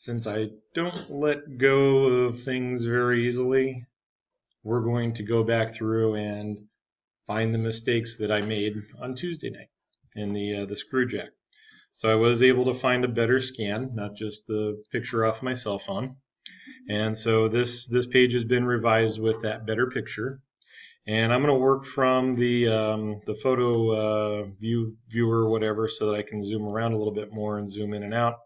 since I don't let go of things very easily, we're going to go back through and find the mistakes that I made on Tuesday night in the uh, the screw jack. So I was able to find a better scan, not just the picture off my cell phone. And so this this page has been revised with that better picture. And I'm going to work from the um, the photo uh, view viewer or whatever so that I can zoom around a little bit more and zoom in and out.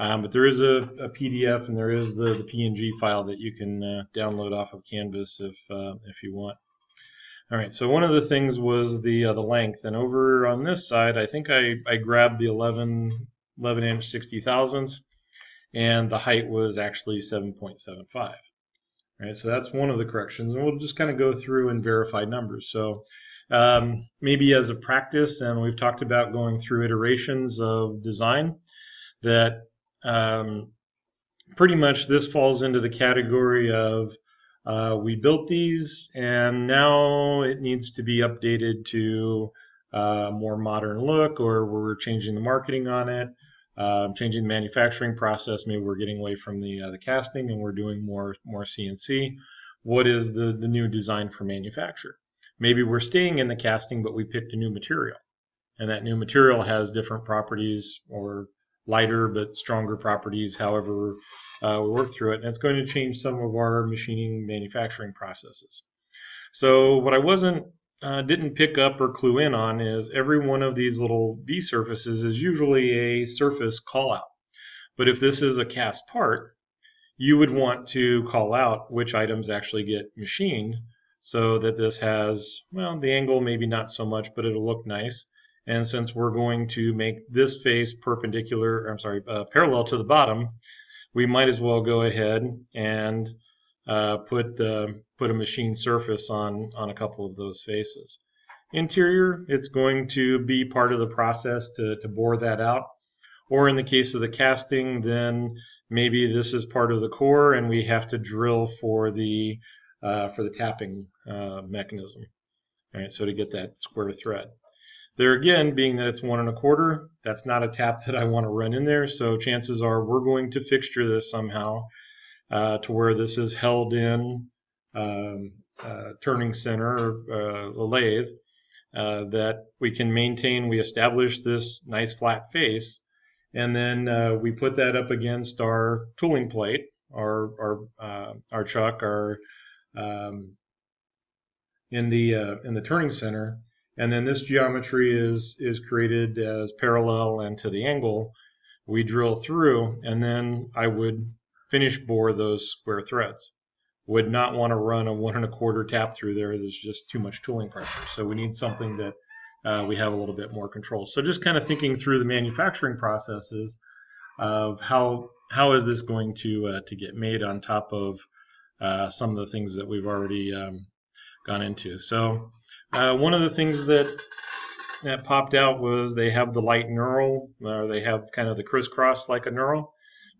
Um, but there is a, a, PDF and there is the, the PNG file that you can uh, download off of Canvas if uh, if you want. All right, so one of the things was the uh, the length, and over on this side, I think I, I grabbed the 11, 11 inch 60 thousandths, and the height was actually 7.75. All right, so that's one of the corrections, and we'll just kind of go through and verify numbers. So um, maybe as a practice, and we've talked about going through iterations of design, that um, pretty much this falls into the category of uh, we built these and now it needs to be updated to a uh, more modern look or we're changing the marketing on it, uh, changing the manufacturing process. Maybe we're getting away from the, uh, the casting and we're doing more, more CNC. What is the, the new design for manufacture? Maybe we're staying in the casting, but we picked a new material. And that new material has different properties or lighter but stronger properties, however uh, we work through it. And it's going to change some of our machining manufacturing processes. So what I wasn't uh, didn't pick up or clue in on is every one of these little V surfaces is usually a surface call out. But if this is a cast part, you would want to call out which items actually get machined so that this has, well, the angle maybe not so much, but it'll look nice. And since we're going to make this face perpendicular, I'm sorry, uh, parallel to the bottom, we might as well go ahead and uh, put the put a machine surface on on a couple of those faces. Interior, it's going to be part of the process to, to bore that out. Or in the case of the casting, then maybe this is part of the core and we have to drill for the uh, for the tapping uh, mechanism. All right, so to get that square thread. There again, being that it's one and a quarter, that's not a tap that I want to run in there. So chances are we're going to fixture this somehow uh, to where this is held in um, uh, turning center, uh, the lathe, uh, that we can maintain. We establish this nice flat face, and then uh, we put that up against our tooling plate, our our uh, our chuck, our um, in the in the turning center and then this geometry is, is created as parallel and to the angle. We drill through, and then I would finish bore those square threads. Would not want to run a one and a quarter tap through there. There's just too much tooling pressure. So we need something that uh, we have a little bit more control. So just kind of thinking through the manufacturing processes of how how is this going to uh, to get made on top of uh, some of the things that we've already um, gone into. So uh, one of the things that that popped out was they have the light knurl, or they have kind of the crisscross like a knurl,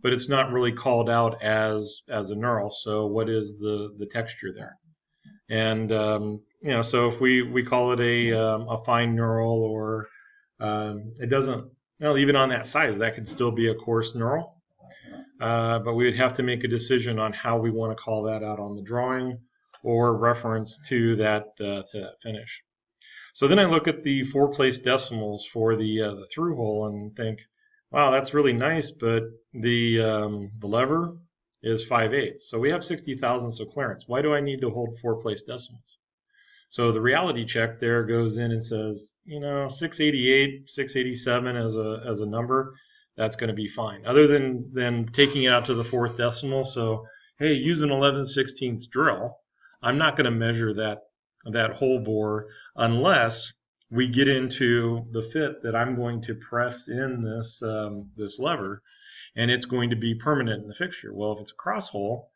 but it's not really called out as as a knurl. So what is the the texture there? And um, you know, so if we we call it a um, a fine knurl, or um, it doesn't, well, even on that size, that could still be a coarse knurl. Uh, but we would have to make a decision on how we want to call that out on the drawing or reference to that, uh, to that finish. So then I look at the four place decimals for the, uh, the through hole and think, wow, that's really nice, but the, um, the lever is 5 eighths. So we have 60 thousandths of clearance. Why do I need to hold four place decimals? So the reality check there goes in and says, you know, 688, 687 as a, as a number, that's going to be fine. Other than, than taking it out to the fourth decimal. So, hey, use an 11 16th drill I'm not going to measure that that hole bore unless we get into the fit that I'm going to press in this um, this lever, and it's going to be permanent in the fixture. Well, if it's a cross hole,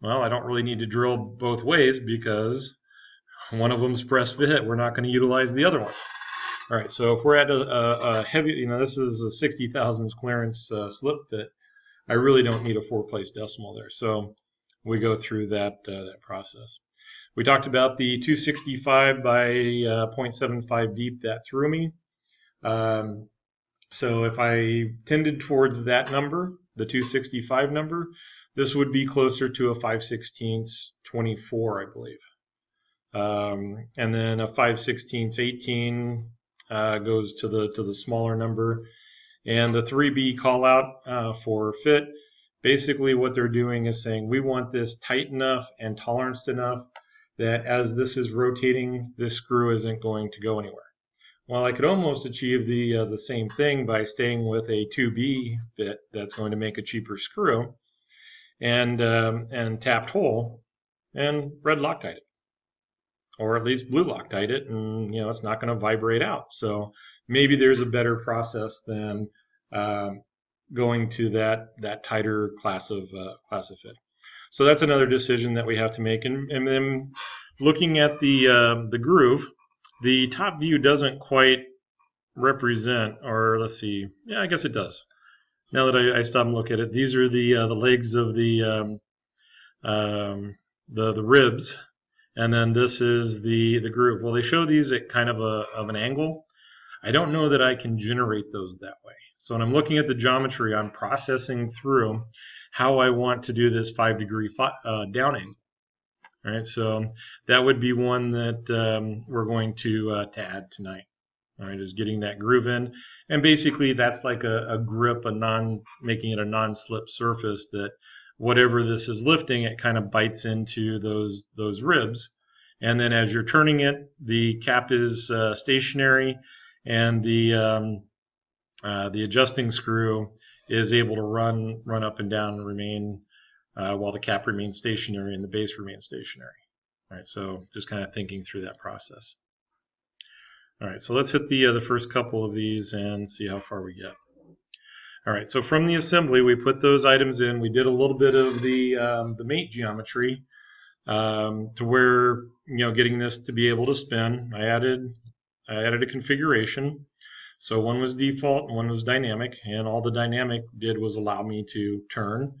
well, I don't really need to drill both ways because one of them's press fit. We're not going to utilize the other one. All right, so if we're at a, a, a heavy, you know, this is a 60 thousandths clearance uh, slip fit, I really don't need a four-place decimal there. So we go through that, uh, that process. We talked about the 265 by uh, 0.75 deep that threw me. Um, so if I tended towards that number, the 265 number, this would be closer to a 5 16 24, I believe. Um, and then a 5 16 18 uh, goes to the to the smaller number. And the 3B call out uh, for fit, basically what they're doing is saying we want this tight enough and toleranced enough that as this is rotating, this screw isn't going to go anywhere. Well, I could almost achieve the uh, the same thing by staying with a 2B bit that's going to make a cheaper screw and um, and tapped hole and red Loctite it, or at least blue Loctite it, and you know it's not going to vibrate out. So maybe there's a better process than um, going to that that tighter class of uh, class of fit. So that's another decision that we have to make. And, and then looking at the uh, the groove, the top view doesn't quite represent, or let's see, yeah, I guess it does. Now that I, I stop and look at it, these are the uh, the legs of the um, um, the the ribs, and then this is the the groove. Well, they show these at kind of a of an angle. I don't know that I can generate those that way. So when I'm looking at the geometry, I'm processing through how I want to do this five degree uh. All right, so that would be one that um, we're going to, uh, to add tonight. All right, is getting that groove in, and basically that's like a, a grip, a non, making it a non-slip surface that whatever this is lifting, it kind of bites into those those ribs, and then as you're turning it, the cap is uh, stationary, and the um, uh, the adjusting screw is able to run run up and down and remain uh, while the cap remains stationary and the base remains stationary. All right, so just kind of thinking through that process. All right, so let's hit the uh, the first couple of these and see how far we get. All right, so from the assembly, we put those items in. We did a little bit of the um, the mate geometry um, to where you know getting this to be able to spin. I added I added a configuration. So one was default and one was dynamic, and all the dynamic did was allow me to turn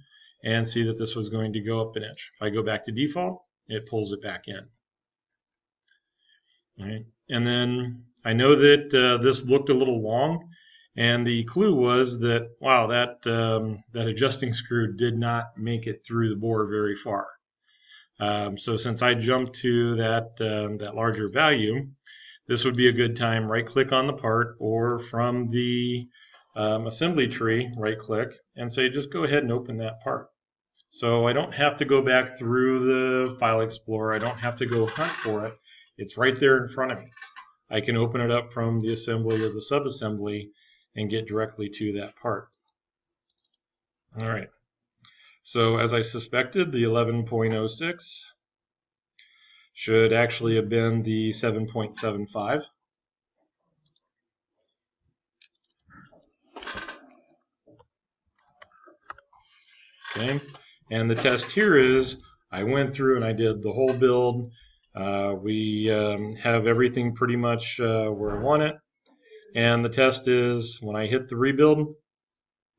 and see that this was going to go up an inch. If I go back to default, it pulls it back in. And then I know that uh, this looked a little long, and the clue was that, wow, that, um, that adjusting screw did not make it through the bore very far. Um, so since I jumped to that, um, that larger value, this would be a good time, right click on the part or from the um, assembly tree, right click and say just go ahead and open that part. So I don't have to go back through the file explorer. I don't have to go hunt for it. It's right there in front of me. I can open it up from the assembly or the subassembly and get directly to that part. All right. So as I suspected, the 11.06 should actually have been the 7.75. Okay, and the test here is I went through and I did the whole build. Uh, we um, have everything pretty much uh, where I want it. And the test is when I hit the rebuild,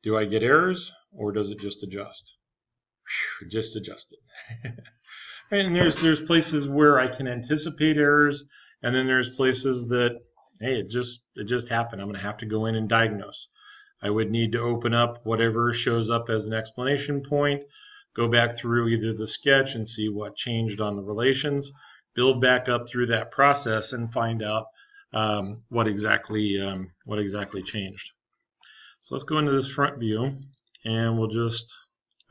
do I get errors or does it just adjust? Whew, just adjusted. And there's there's places where I can anticipate errors, and then there's places that hey, it just it just happened. I'm going to have to go in and diagnose. I would need to open up whatever shows up as an explanation point, go back through either the sketch and see what changed on the relations, build back up through that process and find out um, what exactly um, what exactly changed. So let's go into this front view and we'll just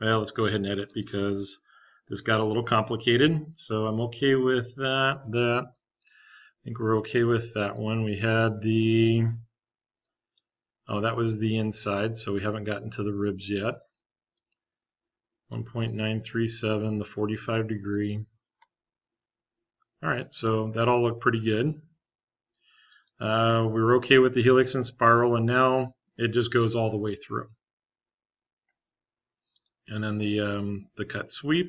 well let's go ahead and edit because this got a little complicated, so I'm okay with that. That I think we're okay with that one. We had the oh that was the inside, so we haven't gotten to the ribs yet. 1.937, the 45 degree. All right, so that all looked pretty good. Uh, we were okay with the helix and spiral, and now it just goes all the way through. And then the um, the cut sweep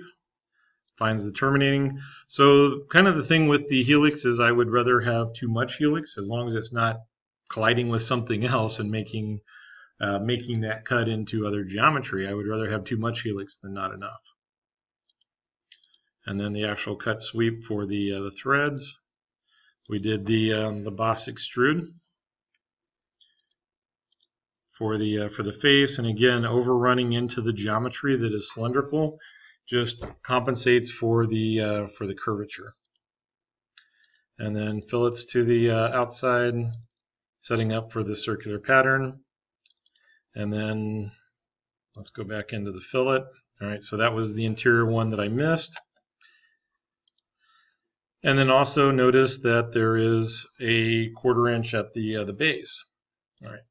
finds the terminating. So kind of the thing with the helix is I would rather have too much helix as long as it's not colliding with something else and making uh, making that cut into other geometry. I would rather have too much helix than not enough. And then the actual cut sweep for the, uh, the threads. We did the, um, the Boss extrude for the uh, for the face, and again, overrunning into the geometry that is cylindrical just compensates for the uh, for the curvature. And then fillets to the uh, outside, setting up for the circular pattern. And then let's go back into the fillet. All right, so that was the interior one that I missed. And then also notice that there is a quarter inch at the uh, the base. All right.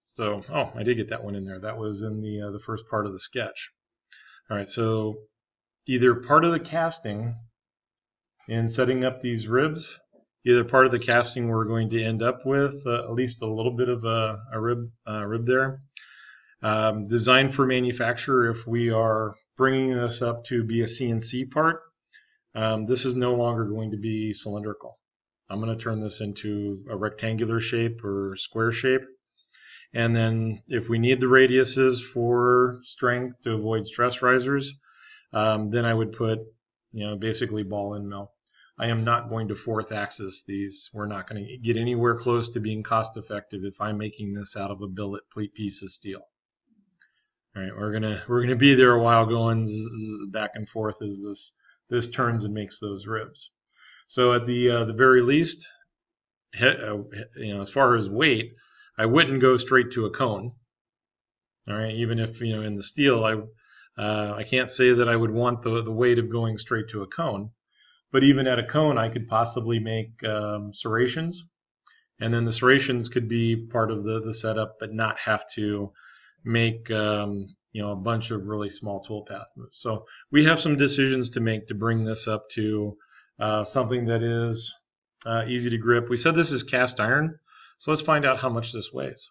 So, oh, I did get that one in there. That was in the uh, the first part of the sketch. All right, so either part of the casting in setting up these ribs, either part of the casting we're going to end up with uh, at least a little bit of a, a rib uh, rib there. Um, designed for manufacture if we are bringing this up to be a CNC part, um, this is no longer going to be cylindrical. I'm going to turn this into a rectangular shape or square shape. And then if we need the radiuses for strength to avoid stress risers, um, then I would put, you know, basically ball end mill. I am not going to fourth axis these. We're not going to get anywhere close to being cost effective if I'm making this out of a billet piece of steel. All right, we're gonna we're gonna be there a while going back and forth as this this turns and makes those ribs. So at the uh, the very least, uh, you know, as far as weight, I wouldn't go straight to a cone. All right, even if you know in the steel, I uh, I can't say that I would want the the weight of going straight to a cone, but even at a cone, I could possibly make um, serrations, and then the serrations could be part of the the setup, but not have to make um, you know a bunch of really small toolpath moves. So we have some decisions to make to bring this up to uh, something that is uh, easy to grip. We said this is cast iron, so let's find out how much this weighs.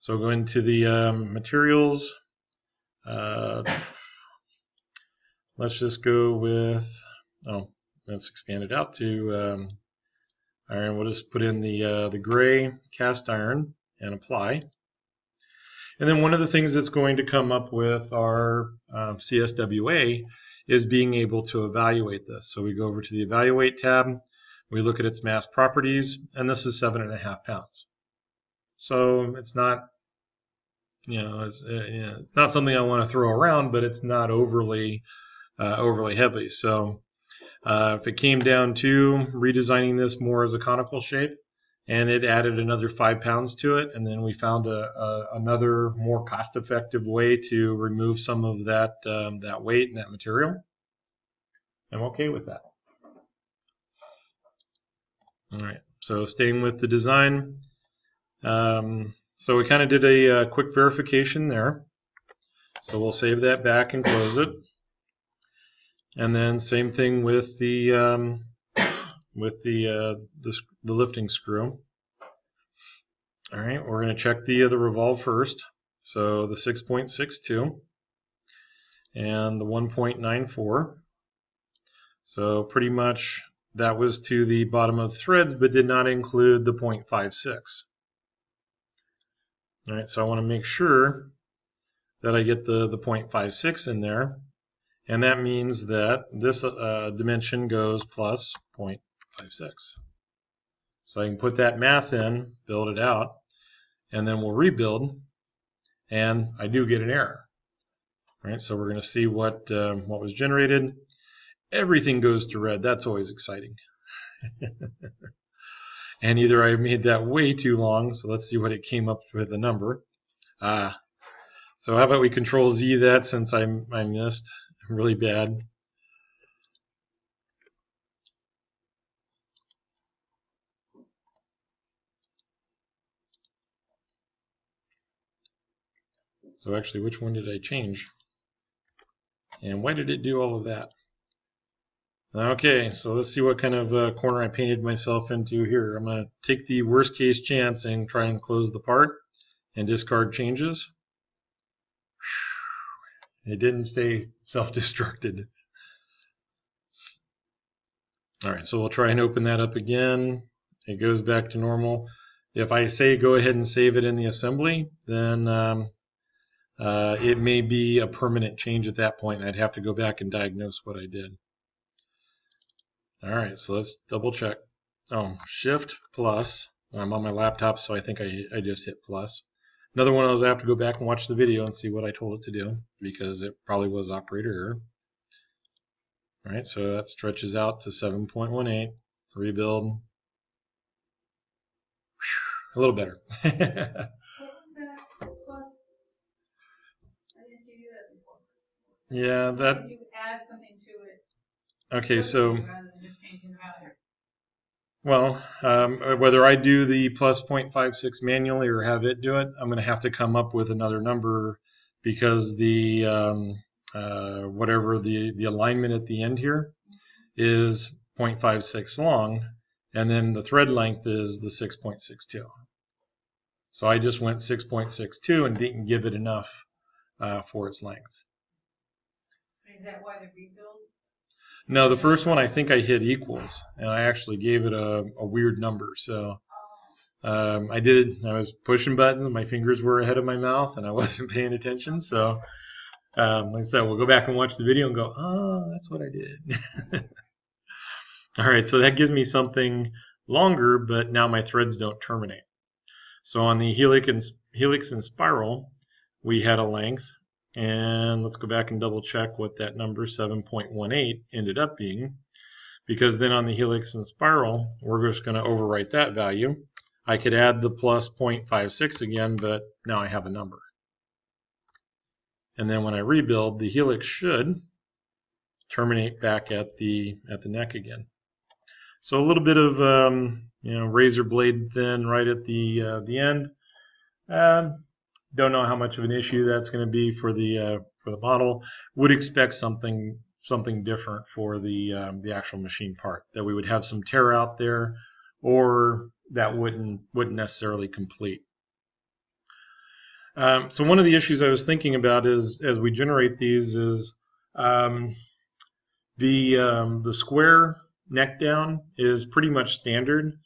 So go into the um, materials. Uh, let's just go with, oh, let's expand it out to um, iron. We'll just put in the, uh, the gray cast iron and apply. And then one of the things that's going to come up with our uh, CSWA is being able to evaluate this. So we go over to the Evaluate tab, we look at its mass properties, and this is seven and a half pounds. So it's not, you know, it's, uh, it's not something I want to throw around, but it's not overly, uh, overly heavy. So uh, if it came down to redesigning this more as a conical shape, and it added another five pounds to it. And then we found a, a another more cost-effective way to remove some of that um, that weight and that material. I'm okay with that. All right, so staying with the design. Um, so we kind of did a, a, uh, quick verification there. So we'll save that back and close it. And then same thing with the um, with the, uh, the, the, lifting screw. All right, we're going to check the, uh, the revolve first. So the 6.62 and the 1.94. So pretty much that was to the bottom of threads, but did not include the 0.56. All right, so I want to make sure that I get the, the 0.56 in there. And that means that this uh, dimension goes plus 0.56. So I can put that math in, build it out, and then we'll rebuild, and I do get an error. All right, so we're going to see what um, what was generated. Everything goes to red. That's always exciting. and either I made that way too long, so let's see what it came up with a number. Ah, so how about we control Z that since I, I missed really bad. So actually, which one did I change? And why did it do all of that? Okay, so let's see what kind of uh, corner I painted myself into here. I'm going to take the worst case chance and try and close the part and discard changes. It didn't stay self-destructed. Alright, so we'll try and open that up again. It goes back to normal. If I say go ahead and save it in the assembly, then um, uh, it may be a permanent change at that point. I'd have to go back and diagnose what I did. All right, so let's double check. Oh, Shift plus I'm on my laptop, so I think I, I just hit plus. Another one of those I have to go back and watch the video and see what I told it to do because it probably was operator error. All right, so that stretches out to 7.18. Rebuild. Whew, a little better. What was that plus? I didn't do that before. yeah, that. did you add something to it? Okay, so. Rather than just changing the value. Well, um, whether I do the plus 0.56 manually or have it do it, I'm going to have to come up with another number because the um, uh, whatever the the alignment at the end here is 0.56 long, and then the thread length is the 6.62. So I just went 6.62 and didn't give it enough uh, for its length. Is that why the rebuild? No, the first one I think I hit equals, and I actually gave it a, a weird number. So um, I did. I was pushing buttons. My fingers were ahead of my mouth, and I wasn't paying attention. So, um, like I said, we'll go back and watch the video and go, "Oh, that's what I did." All right, so that gives me something longer, but now my threads don't terminate. So on the helix and helix and spiral, we had a length, and let's go back and double check what that number 7.18 ended up being, because then on the helix and spiral, we're just going to overwrite that value. I could add the plus 0.56 again, but now I have a number. And then when I rebuild, the helix should terminate back at the at the neck again. So a little bit of um, you know razor blade thin right at the uh, the end. Um, don't know how much of an issue that's going to be for the uh, for the model. Would expect something something different for the um, the actual machine part. That we would have some tear out there, or that wouldn't wouldn't necessarily complete. Um, so one of the issues I was thinking about is as we generate these is um, the um, the square neck down is pretty much standard,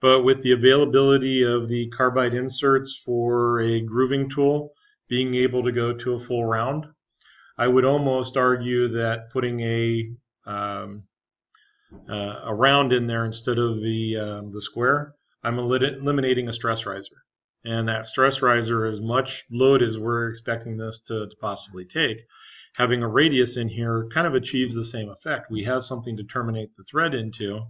but with the availability of the carbide inserts for a grooving tool being able to go to a full round, I would almost argue that putting a um, uh, a round in there instead of the um, the square, I'm eliminating a stress riser, and that stress riser, as much load as we're expecting this to, to possibly take, having a radius in here kind of achieves the same effect. We have something to terminate the thread into,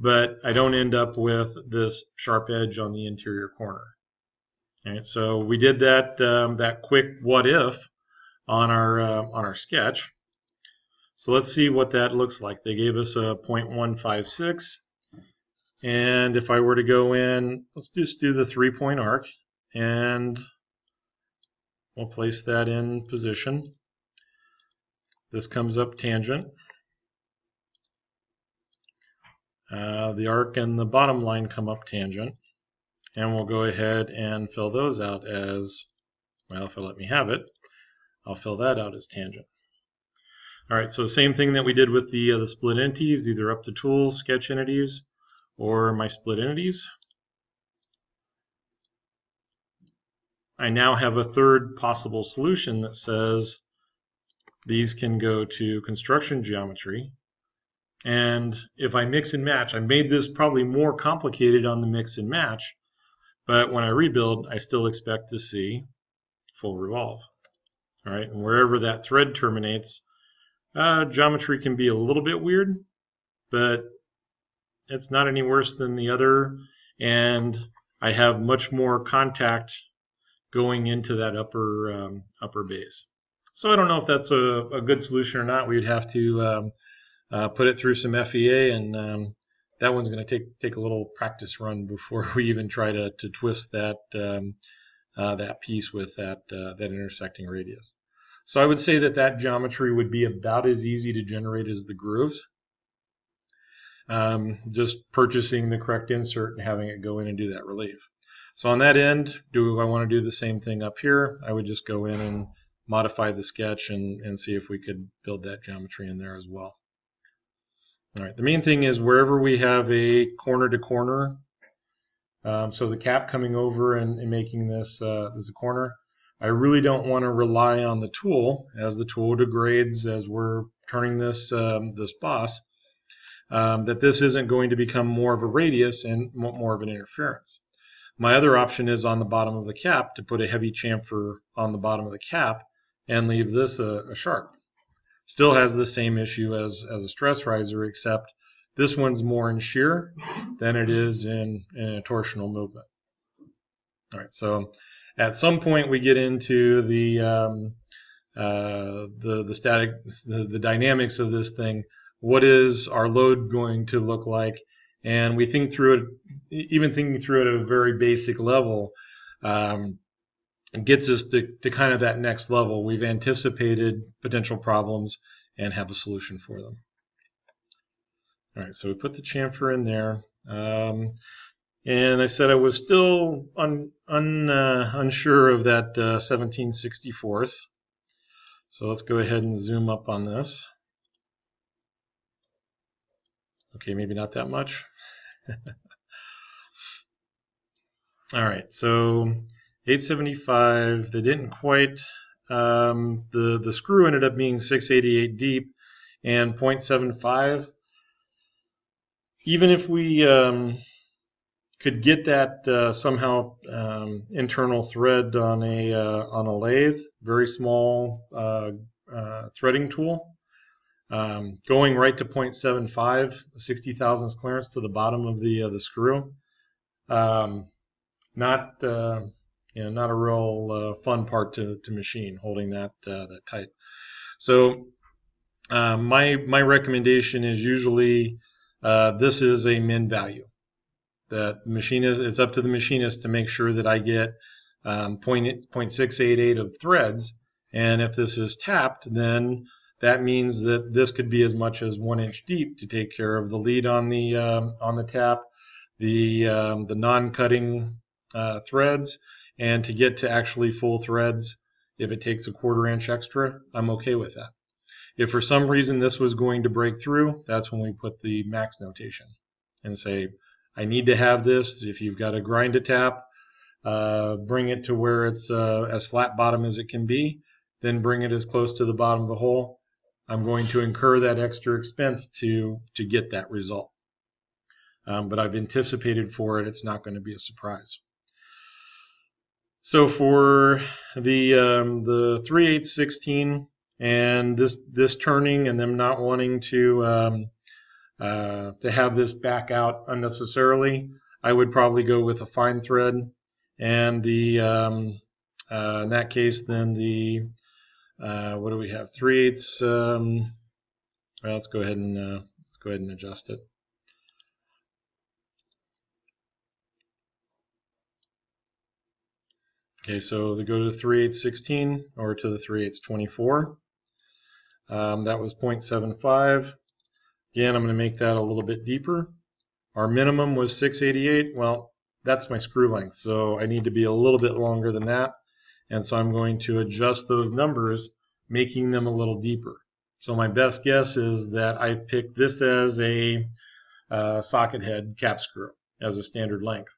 but I don't end up with this sharp edge on the interior corner. All right, so we did that um, that quick what if on our uh, on our sketch. So let's see what that looks like. They gave us a 0.156, and if I were to go in, let's just do the three-point arc, and we'll place that in position. This comes up tangent. Uh, the arc and the bottom line come up tangent. And we'll go ahead and fill those out as, well, if it'll let me have it, I'll fill that out as tangent. All right, so same thing that we did with the, uh, the split entities, either up to tools, sketch entities, or my split entities. I now have a third possible solution that says these can go to construction geometry. And if I mix and match, I made this probably more complicated on the mix and match, but when I rebuild, I still expect to see full revolve. All right, and wherever that thread terminates, uh, geometry can be a little bit weird, but it's not any worse than the other, and I have much more contact going into that upper um, upper base. So I don't know if that's a, a good solution or not. We would have to um, uh, put it through some FEA, and um, that one's going to take take a little practice run before we even try to, to twist that um, uh, that piece with that uh, that intersecting radius. So I would say that that geometry would be about as easy to generate as the grooves. Um, just purchasing the correct insert and having it go in and do that relief. So on that end, do I want to do the same thing up here? I would just go in and modify the sketch and, and see if we could build that geometry in there as well. All right, the main thing is wherever we have a corner to corner, um, so the cap coming over and, and making this uh, as a corner, I really don't want to rely on the tool as the tool degrades as we're turning this um, this boss. um, that this isn't going to become more of a radius and more of an interference. My other option is on the bottom of the cap to put a heavy chamfer on the bottom of the cap and leave this a, a sharp. Still has the same issue as, as a stress riser, except this one's more in shear than it is in, in a torsional movement. All right, so at some point we get into the um, uh, the the static the, the dynamics of this thing. What is our load going to look like? And we think through it, even thinking through it at a very basic level, um, gets us to, to kind of that next level. We've anticipated potential problems and have a solution for them. All right, so we put the chamfer in there. Um, and I said I was still un, un, uh, unsure of that uh, 1764th. So let's go ahead and zoom up on this. Okay, maybe not that much. All right, so 875, they didn't quite, um, the, the screw ended up being 688 deep and 0.75. Even if we um, could get that uh, somehow um, internal thread on a uh, on a lathe, very small uh, uh threading tool, um, going right to 0.75, 60 thousandths clearance to the bottom of the uh, the screw. Um, not uh, you know not a real fun part to, to machine, holding that that tight. So my my recommendation is usually this is a min value that machinist it's up to the machinist to make sure that I get um, 0.688 of threads and if this is tapped then that means that this could be as much as one inch deep to take care of the lead on the um, on the tap the um, the non-cutting uh, threads and to get to actually full threads if it takes a quarter inch extra I'm okay with that if for some reason this was going to break through that's when we put the max notation and say I need to have this. If you've got a grind to tap, uh, bring it to where it's uh, as flat bottom as it can be, then bring it as close to the bottom of the hole. I'm going to incur that extra expense to, to get that result. Um, but I've anticipated for it. It's not going to be a surprise. So for the um, the 3 8 16 and this this turning and them not wanting to um, uh, to have this back out unnecessarily, I would probably go with a fine thread. And the um, uh, in that case, then the uh, what do we have? Three eighths. Um, well, let's go ahead and uh, let's go ahead and adjust it. Okay, so we go to the 3 8 16 or to the 3 8 24. Um, that was 0.75. Again, I'm going to make that a little bit deeper. Our minimum was 688. Well, that's my screw length, so I need to be a little bit longer than that. And so I'm going to adjust those numbers, making them a little deeper. So my best guess is that I picked this as a uh, socket head cap screw as a standard length.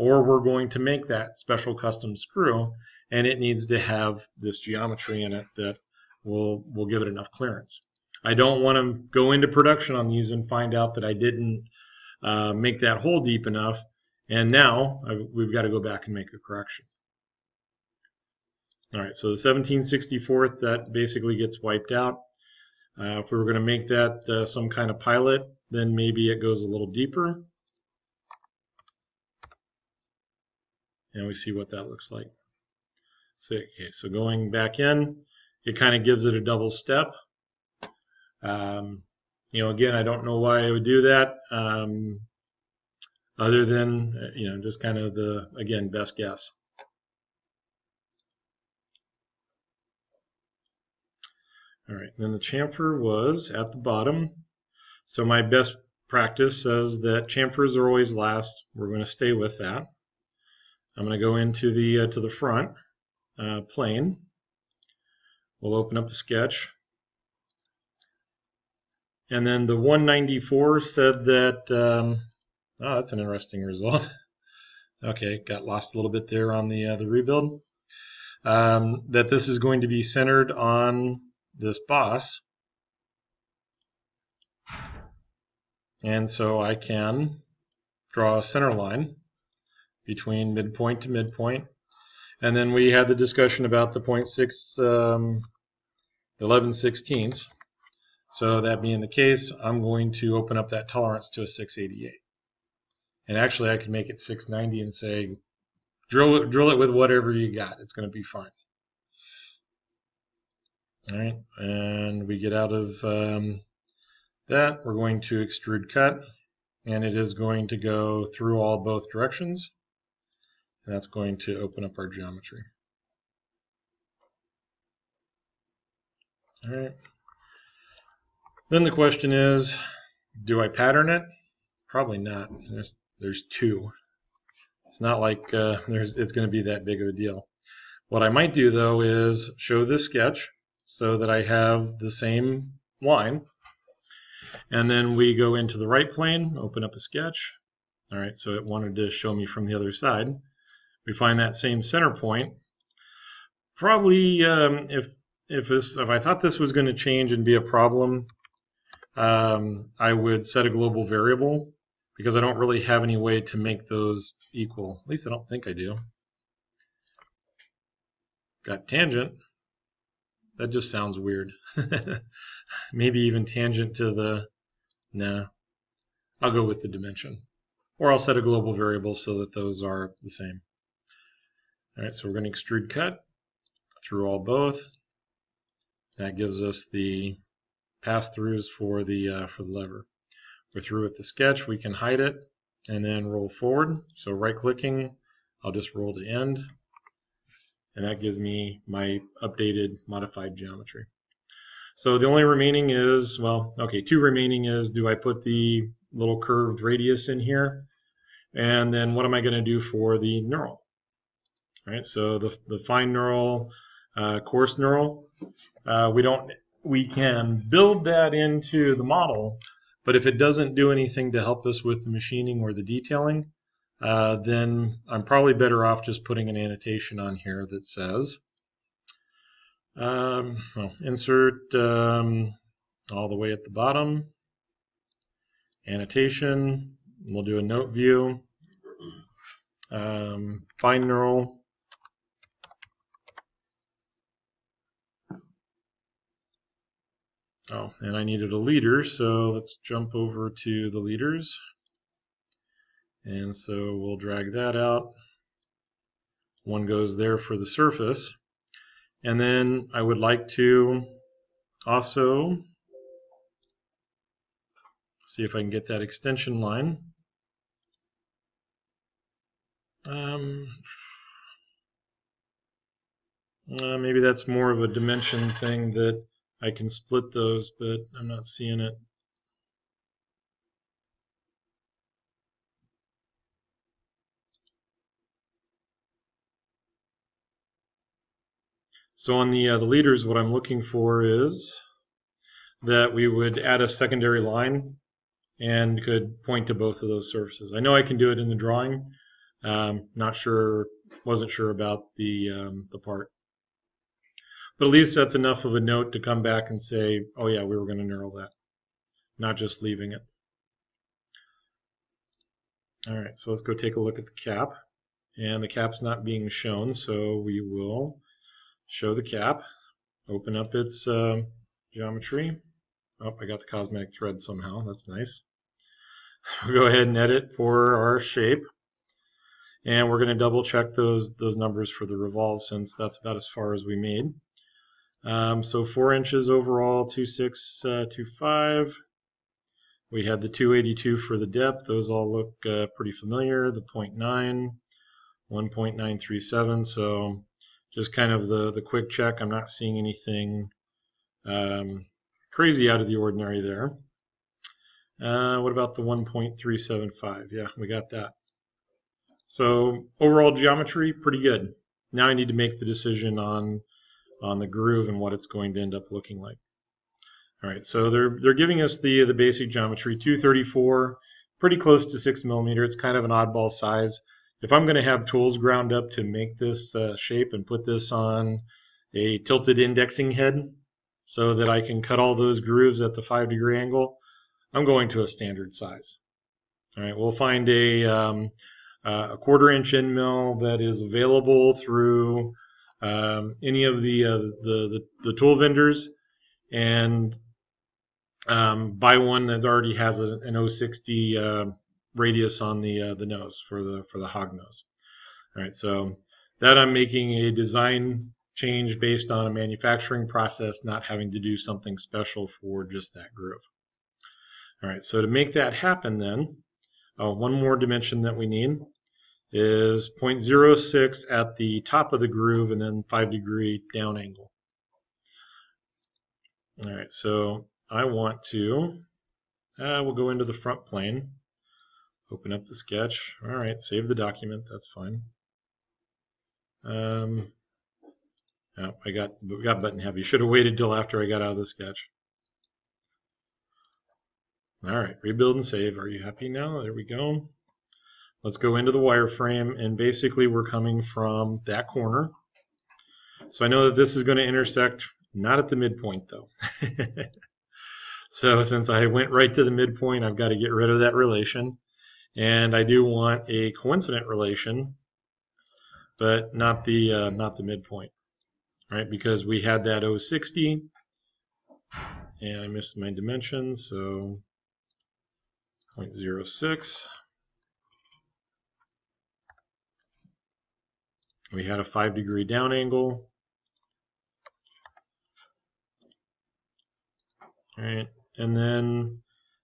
Or we're going to make that special custom screw, and it needs to have this geometry in it that will, will give it enough clearance. I don't want to go into production on these and find out that I didn't uh, make that hole deep enough. And now I, we've got to go back and make a correction. All right, so the 1764th, that basically gets wiped out. Uh, if we were going to make that uh, some kind of pilot, then maybe it goes a little deeper. And we see what that looks like. So, okay, so going back in, it kind of gives it a double step. Um, you know, again, I don't know why I would do that, um, other than uh, you know just kind of the again best guess. All right, then the chamfer was at the bottom. So my best practice says that chamfers are always last. We're going to stay with that. I'm going to go into the uh, to the front uh, plane. We'll open up the sketch. And then the 194 said that, um, oh, that's an interesting result. okay, got lost a little bit there on the, uh, the rebuild. Um, that this is going to be centered on this boss. And so I can draw a center line between midpoint to midpoint. And then we had the discussion about the 0.6, um, 11 sixteenths. So that being the case, I'm going to open up that tolerance to a 688. And actually I can make it 690 and say, drill it, drill it with whatever you got. It's going to be fine. All right, and we get out of um, that. We're going to extrude cut, and it is going to go through all both directions. And that's going to open up our geometry. All right. Then the question is, do I pattern it? Probably not. There's, there's two. It's not like uh, there's it's going to be that big of a deal. What I might do though is show this sketch so that I have the same line. And then we go into the right plane, open up a sketch. All right, so it wanted to show me from the other side. We find that same center point. Probably um, if if this if I thought this was going to change and be a problem, um, I would set a global variable because I don't really have any way to make those equal. At least I don't think I do. Got tangent. That just sounds weird. Maybe even tangent to the, nah. I'll go with the dimension. Or I'll set a global variable so that those are the same. All right, so we're going to extrude cut through all both. That gives us the pass-throughs for the uh, for the lever. We're through with the sketch. We can hide it and then roll forward. So right-clicking, I'll just roll to end and that gives me my updated modified geometry. So the only remaining is, well, okay, two remaining is do I put the little curved radius in here? And then what am I going to do for the knurl? Right, so the, the fine knurl, uh, coarse knurl, uh, we don't, we can build that into the model, but if it doesn't do anything to help us with the machining or the detailing, uh, then I'm probably better off just putting an annotation on here that says, um, well, insert um, all the way at the bottom, annotation, we'll do a note view, um, fine knurl, Oh, and I needed a leader, so let's jump over to the leaders. And so we'll drag that out. One goes there for the surface. And then I would like to also see if I can get that extension line. Um, uh, maybe that's more of a dimension thing that I can split those, but I'm not seeing it. So on the, uh, the leaders, what I'm looking for is that we would add a secondary line and could point to both of those surfaces. I know I can do it in the drawing. Um, not sure, wasn't sure about the, um, the part. But at least that's enough of a note to come back and say, oh yeah, we were going to knurl that, not just leaving it. All right, so let's go take a look at the cap. And the cap's not being shown, so we will show the cap, open up its uh, geometry. Oh, I got the cosmetic thread somehow. That's nice. We'll go ahead and edit for our shape. And we're going to double check those, those numbers for the revolve since that's about as far as we made. Um, so 4 inches overall, 2625. Uh, two five. we had the 282 for the depth. Those all look uh, pretty familiar. The 0.9, 1.937. So just kind of the, the quick check. I'm not seeing anything um, crazy out of the ordinary there. Uh, what about the 1.375? Yeah, we got that. So overall geometry, pretty good. Now I need to make the decision on on the groove and what it's going to end up looking like. All right, so they're they're giving us the the basic geometry, 234, pretty close to six millimeter. It's kind of an oddball size if I'm going to have tools ground up to make this uh, shape and put this on a tilted indexing head so that I can cut all those grooves at the 5 degree angle, I'm going to a standard size. All right, we'll find a, um, a quarter inch end mill that is available through um, any of the, uh, the, the, the tool vendors and um, buy one that already has a, an 060 uh, radius on the uh, the nose for the for the hog nose. All right, so that I'm making a design change based on a manufacturing process, not having to do something special for just that groove. All right, so to make that happen then, uh, one more dimension that we need is 0.06 at the top of the groove and then 5 degree down angle. All right, so I want to, uh, we'll go into the front plane, open up the sketch. All right, save the document, that's fine. Um, oh, I got, got button heavy. Should have waited till after I got out of the sketch. All right, rebuild and save. Are you happy now? There we go. Let's go into the wireframe, and basically we're coming from that corner. So I know that this is going to intersect, not at the midpoint though. so since I went right to the midpoint, I've got to get rid of that relation. And I do want a coincident relation, but not the uh, not the midpoint, right? Because we had that 060, and I missed my dimensions, so 0.06. We had a 5 degree down angle. All right, and then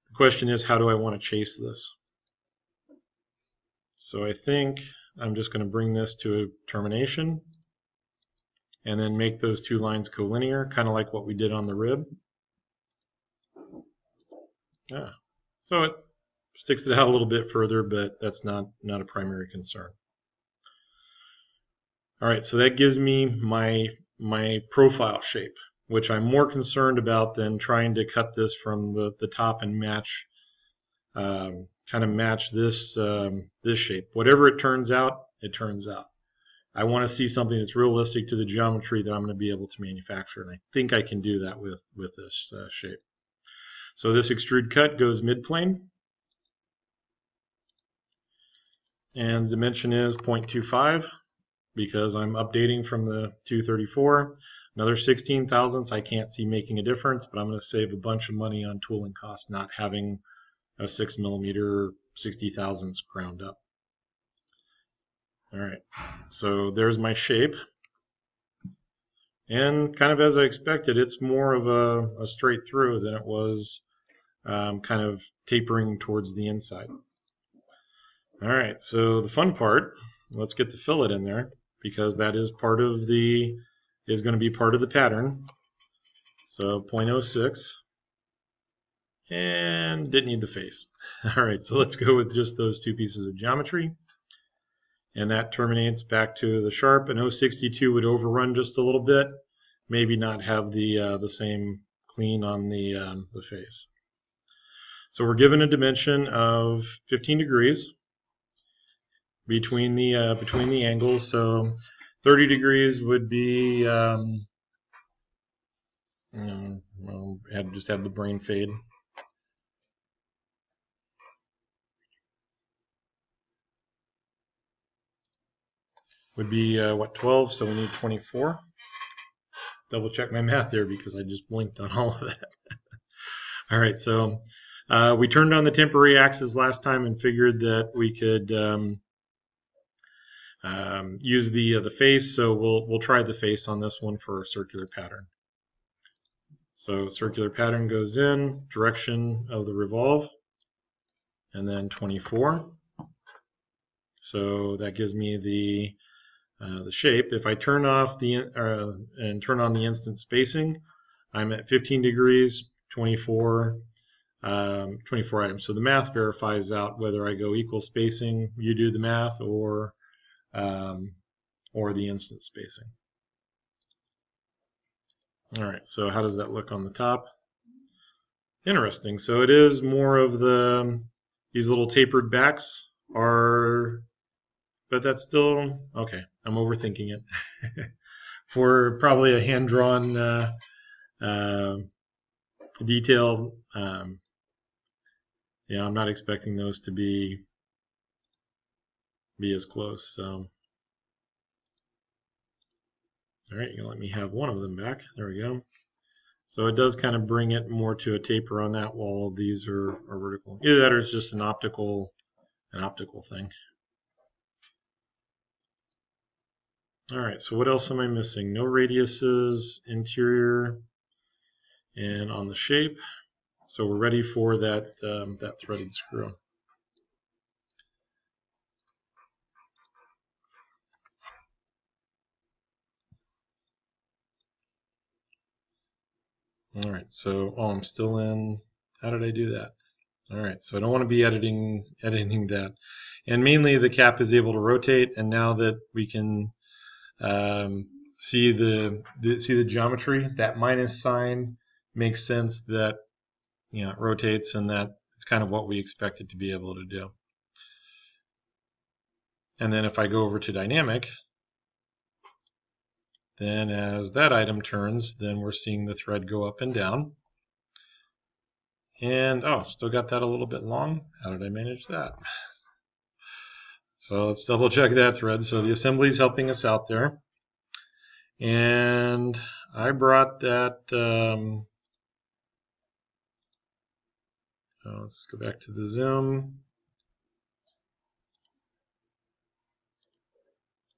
the question is, how do I want to chase this? So I think I'm just going to bring this to a termination and then make those two lines collinear, kind of like what we did on the rib. Yeah. So it sticks it out a little bit further, but that's not, not a primary concern. All right, so that gives me my, my profile shape, which I'm more concerned about than trying to cut this from the, the top and match, um, kind of match this, um, this shape. Whatever it turns out, it turns out. I want to see something that's realistic to the geometry that I'm going to be able to manufacture, and I think I can do that with, with this uh, shape. So this extrude cut goes mid-plane, and dimension is 0.25 because I'm updating from the 234. Another 16 thousandths, I can't see making a difference, but I'm going to save a bunch of money on tooling costs, not having a 6 millimeter 60 thousandths ground up. All right, so there's my shape. And kind of as I expected, it's more of a, a straight through than it was um, kind of tapering towards the inside. All right, so the fun part, let's get the fillet in there because that is part of the, is going to be part of the pattern. So 0.06 and didn't need the face. All right, so let's go with just those two pieces of geometry and that terminates back to the sharp. And 062 would overrun just a little bit, maybe not have the uh, the same clean on the um, the face. So we're given a dimension of 15 degrees between the uh, between the angles. So 30 degrees would be um, well, had just had the brain fade. would be uh, what 12 so we need 24 double check my math there because I just blinked on all of that all right so uh, we turned on the temporary axis last time and figured that we could um, um, use the uh, the face so we'll we'll try the face on this one for a circular pattern so circular pattern goes in direction of the revolve and then 24 so that gives me the uh, the shape. If I turn off the uh, and turn on the instant spacing, I'm at 15 degrees, 24, um, 24 items. So the math verifies out whether I go equal spacing, you do the math, or um, or the instant spacing. All right, so how does that look on the top? Interesting. So it is more of the, these little tapered backs are but that's still okay. I'm overthinking it. For probably a hand-drawn uh, uh, detail, um, yeah, I'm not expecting those to be be as close. So, all right, you let me have one of them back. There we go. So it does kind of bring it more to a taper on that wall. These are, are vertical. Either that or it's just an optical an optical thing. All right, so what else am I missing? No radiuses, interior, and on the shape. So we're ready for that, um, that threaded screw. All right, so oh, I'm still in. How did I do that? All right, so I don't want to be editing editing that. And mainly the cap is able to rotate, and now that we can um, see the, the, see the geometry, that minus sign makes sense that you know it rotates, and that it's kind of what we expect it to be able to do. And then if I go over to dynamic, then as that item turns, then we're seeing the thread go up and down. And, oh, still got that a little bit long. How did I manage that? So let's double check that thread. So the assembly is helping us out there. And I brought that, um, oh, let's go back to the zoom.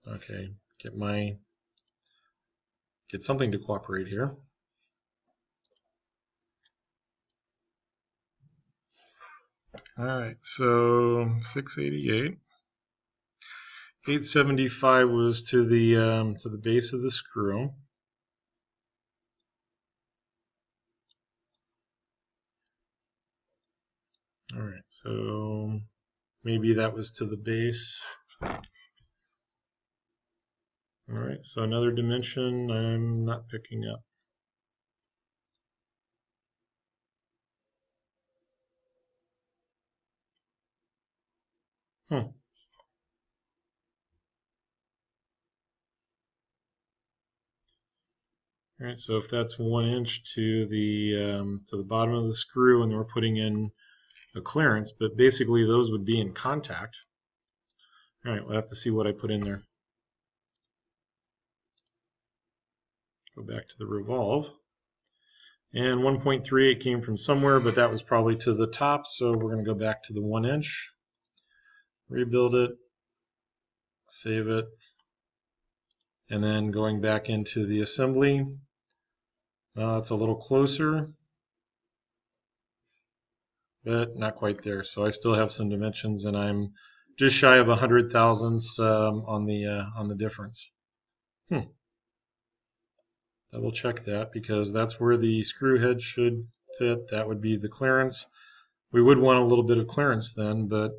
Okay, get my get something to cooperate here. All right, so 688. 875 was to the um, to the base of the screw. All right, so maybe that was to the base. All right, so another dimension I'm not picking up. Hmm. All right, so if that's one inch to the um, to the bottom of the screw, and we're putting in a clearance, but basically those would be in contact. All right, we'll have to see what I put in there. Go back to the revolve. And 1.38 came from somewhere, but that was probably to the top, so we're going to go back to the 1 inch, rebuild it, save it, and then going back into the assembly. Uh, it's a little closer, but not quite there. So I still have some dimensions, and I'm just shy of a hundred thousandths um, on the uh, on the difference. Hmm double check that because that's where the screw head should fit. That would be the clearance. We would want a little bit of clearance then, but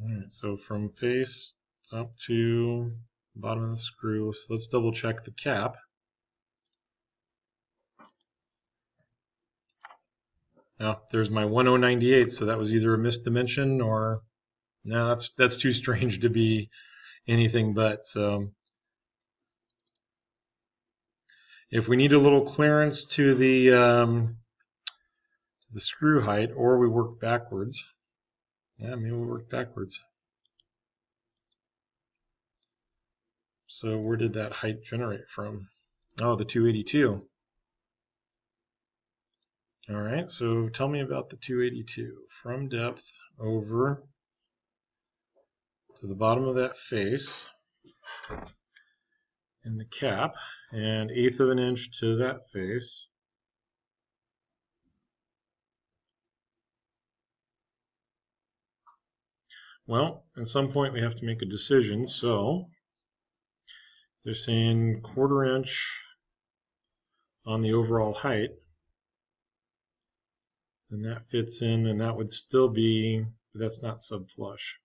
all right, so from face up to bottom of the screw. So let's double check the cap. Now there's my 1098, so that was either a missed dimension or no, that's that's too strange to be anything but. So if we need a little clearance to the um, the screw height, or we work backwards. Yeah, maybe we work backwards. So where did that height generate from? Oh, the 282. All right, so tell me about the 282. From depth over to the bottom of that face in the cap and eighth of an inch to that face. Well, at some point we have to make a decision, so they're saying quarter inch on the overall height, and that fits in, and that would still be, that's not subflush.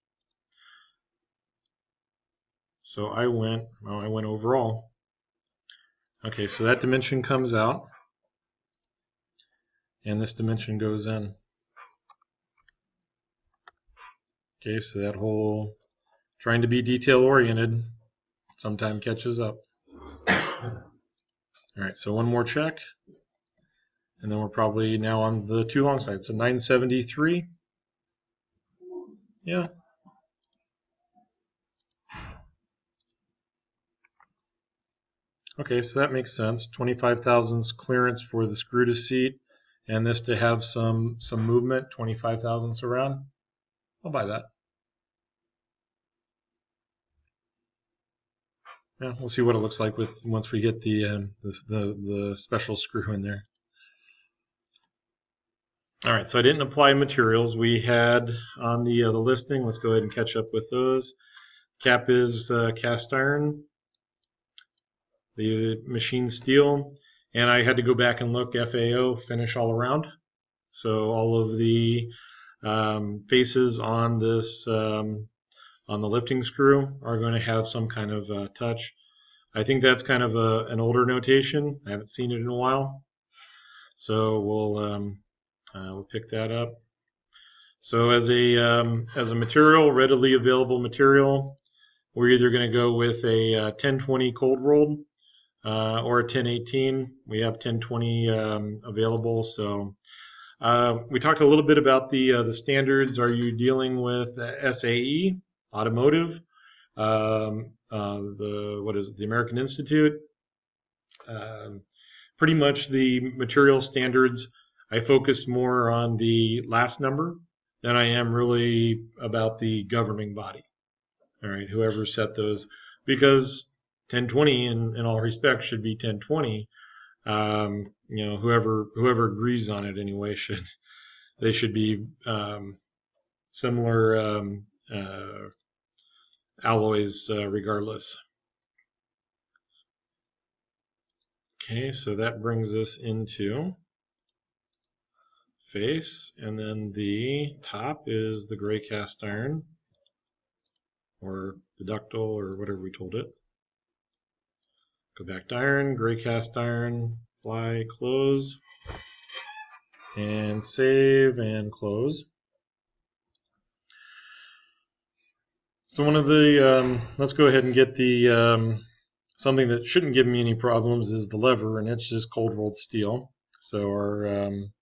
So I went, well, I went overall. Okay, so that dimension comes out, and this dimension goes in. Okay, so that whole trying to be detail oriented sometime catches up. All right, so one more check. And then we're probably now on the too long side. So 973. Yeah. Okay, so that makes sense. 25,000 is clearance for the screw to seat and this to have some some movement, 25,000 around. I'll buy that. Yeah, we'll see what it looks like with once we get the um, the, the, the special screw in there. All right, so I didn't apply materials we had on the uh, the listing. Let's go ahead and catch up with those. Cap is uh, cast iron, the machine steel, and I had to go back and look FAO finish all around. So all of the um, faces on this um, on the lifting screw are going to have some kind of uh, touch. I think that's kind of a, an older notation. I haven't seen it in a while. So we'll, um, uh, we'll pick that up. So as a, um, as a material, readily available material, we're either going to go with a uh, 1020 cold rolled uh, or a 1018. We have 1020 um, available. So uh, we talked a little bit about the uh, the standards. Are you dealing with SAE? automotive, um, uh, the what is it, the American Institute. Um, pretty much the material standards. I focus more on the last number than I am really about the governing body. All right, whoever set those, because 1020 in, in all respects should be 1020. Um, you know, whoever whoever agrees on it anyway should they should be um, similar um, uh, alloys uh, regardless. Okay, so that brings us into face, and then the top is the gray cast iron, or the ductile, or whatever we told it. Go back to iron, gray cast iron, fly, close, and save and close. So one of the, um, let's go ahead and get the, um, something that shouldn't give me any problems is the lever, and it's just cold rolled steel. So our, um,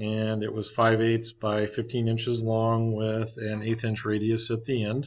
and it was 5 eighths by 15 inches long with an eighth inch radius at the end.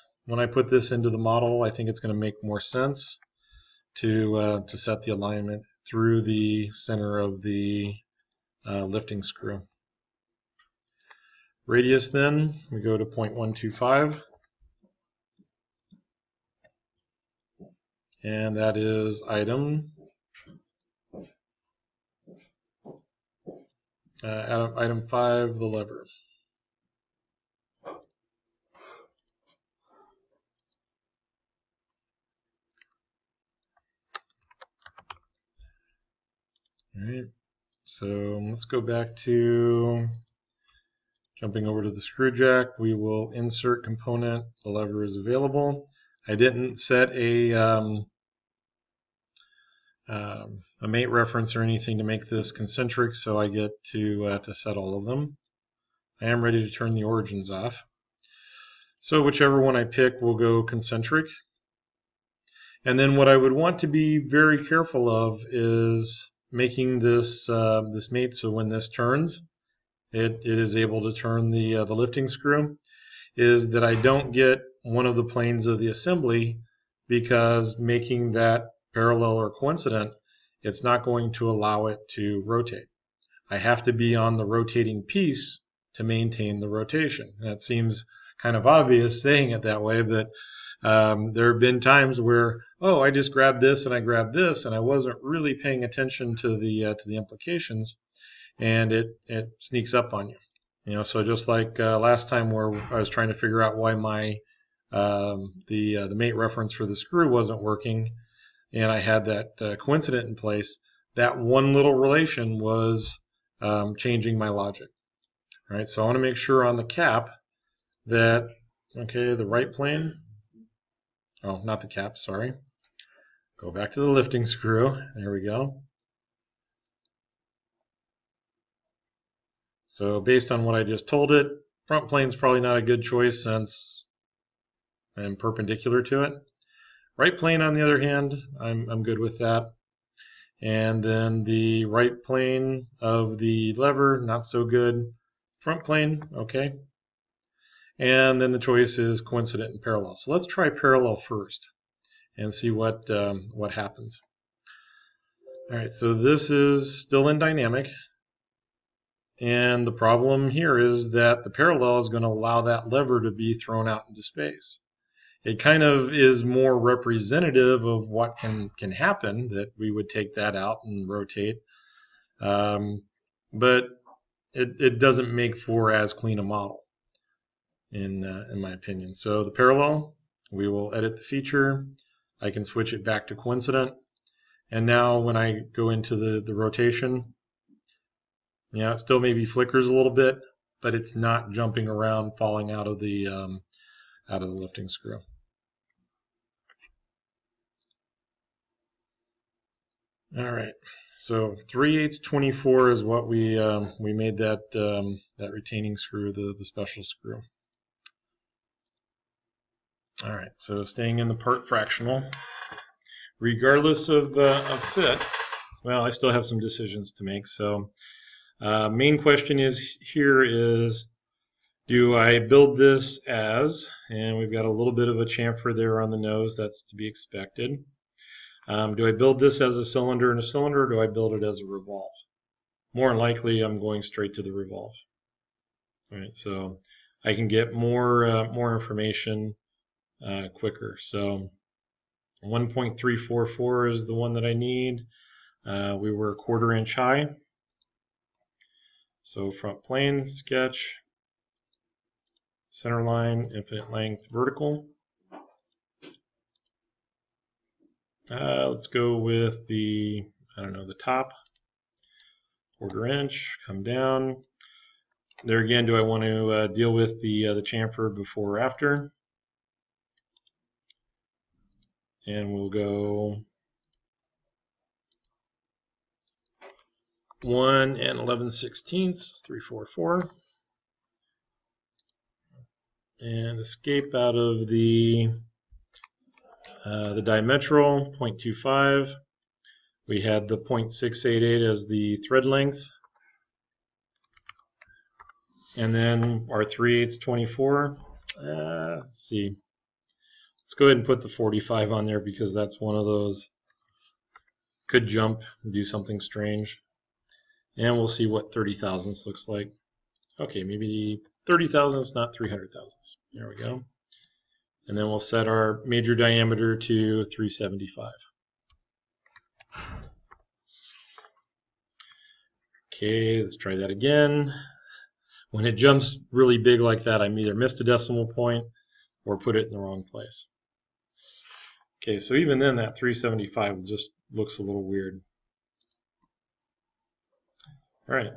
when I put this into the model, I think it's going to make more sense to, uh, to set the alignment through the center of the uh, lifting screw. Radius then, we go to 0.125. and that is item uh, item five, the lever. All right, so let's go back to jumping over to the screw jack. We will insert component. The lever is available. I didn't set a um, um, a mate reference or anything to make this concentric, so I get to, uh, to set all of them. I am ready to turn the origins off. So whichever one I pick will go concentric. And then what I would want to be very careful of is making this uh, this mate so when this turns, it, it is able to turn the, uh, the lifting screw, is that I don't get one of the planes of the assembly because making that parallel or coincident, it's not going to allow it to rotate. I have to be on the rotating piece to maintain the rotation. That seems kind of obvious saying it that way, but um, there have been times where, oh, I just grabbed this and I grabbed this, and I wasn't really paying attention to the uh, to the implications, and it it sneaks up on you. You know, so just like uh, last time where I was trying to figure out why my um, the uh, the mate reference for the screw wasn't working, and I had that uh, coincident in place. that one little relation was um, changing my logic. All right, so I want to make sure on the cap that, okay, the right plane, oh, not the cap, sorry. Go back to the lifting screw. There we go. So based on what I just told it, front plane's probably not a good choice since I'm perpendicular to it. Right plane, on the other hand, I'm, I'm good with that. And then the right plane of the lever, not so good. Front plane, okay. And then the choice is coincident and parallel. So let's try parallel first and see what, um, what happens. All right, so this is still in dynamic. And the problem here is that the parallel is going to allow that lever to be thrown out into space it kind of is more representative of what can can happen that we would take that out and rotate um, but it, it doesn't make for as clean a model in uh, in my opinion so the parallel we will edit the feature I can switch it back to coincident and now when I go into the the rotation yeah it still maybe flickers a little bit but it's not jumping around falling out of the um, out of the lifting screw All right. So 3 eighths 24 is what we um, we made that um, that retaining screw, the, the special screw. All right, so staying in the part fractional, regardless of, uh, of fit, well, I still have some decisions to make. So uh, main question is here is, do I build this as, and we've got a little bit of a chamfer there on the nose, that's to be expected. Um, do I build this as a cylinder and a cylinder, or do I build it as a revolve? More likely, I'm going straight to the revolve. All right, so I can get more uh, more information uh, quicker. So 1.344 is the one that I need. Uh, we were a quarter inch high. So front plane, sketch, center line, infinite length, vertical. Uh, let's go with the, I don't know, the top, quarter inch, come down. There again, do I want to uh, deal with the, uh, the chamfer before or after? And we'll go 1 and 11 sixteenths, 344. And escape out of the uh, the diametral, 0.25. We had the 0.688 as the thread length. And then our 3 8 24. Uh, let's see. Let's go ahead and put the 45 on there because that's one of those could jump and do something strange. And we'll see what 30 thousandths looks like. Okay, maybe 30 thousandths, not 300 thousandths. There we go and then we'll set our major diameter to 375. Okay, let's try that again. When it jumps really big like that, I either missed a decimal point or put it in the wrong place. Okay, so even then that 375 just looks a little weird. All right,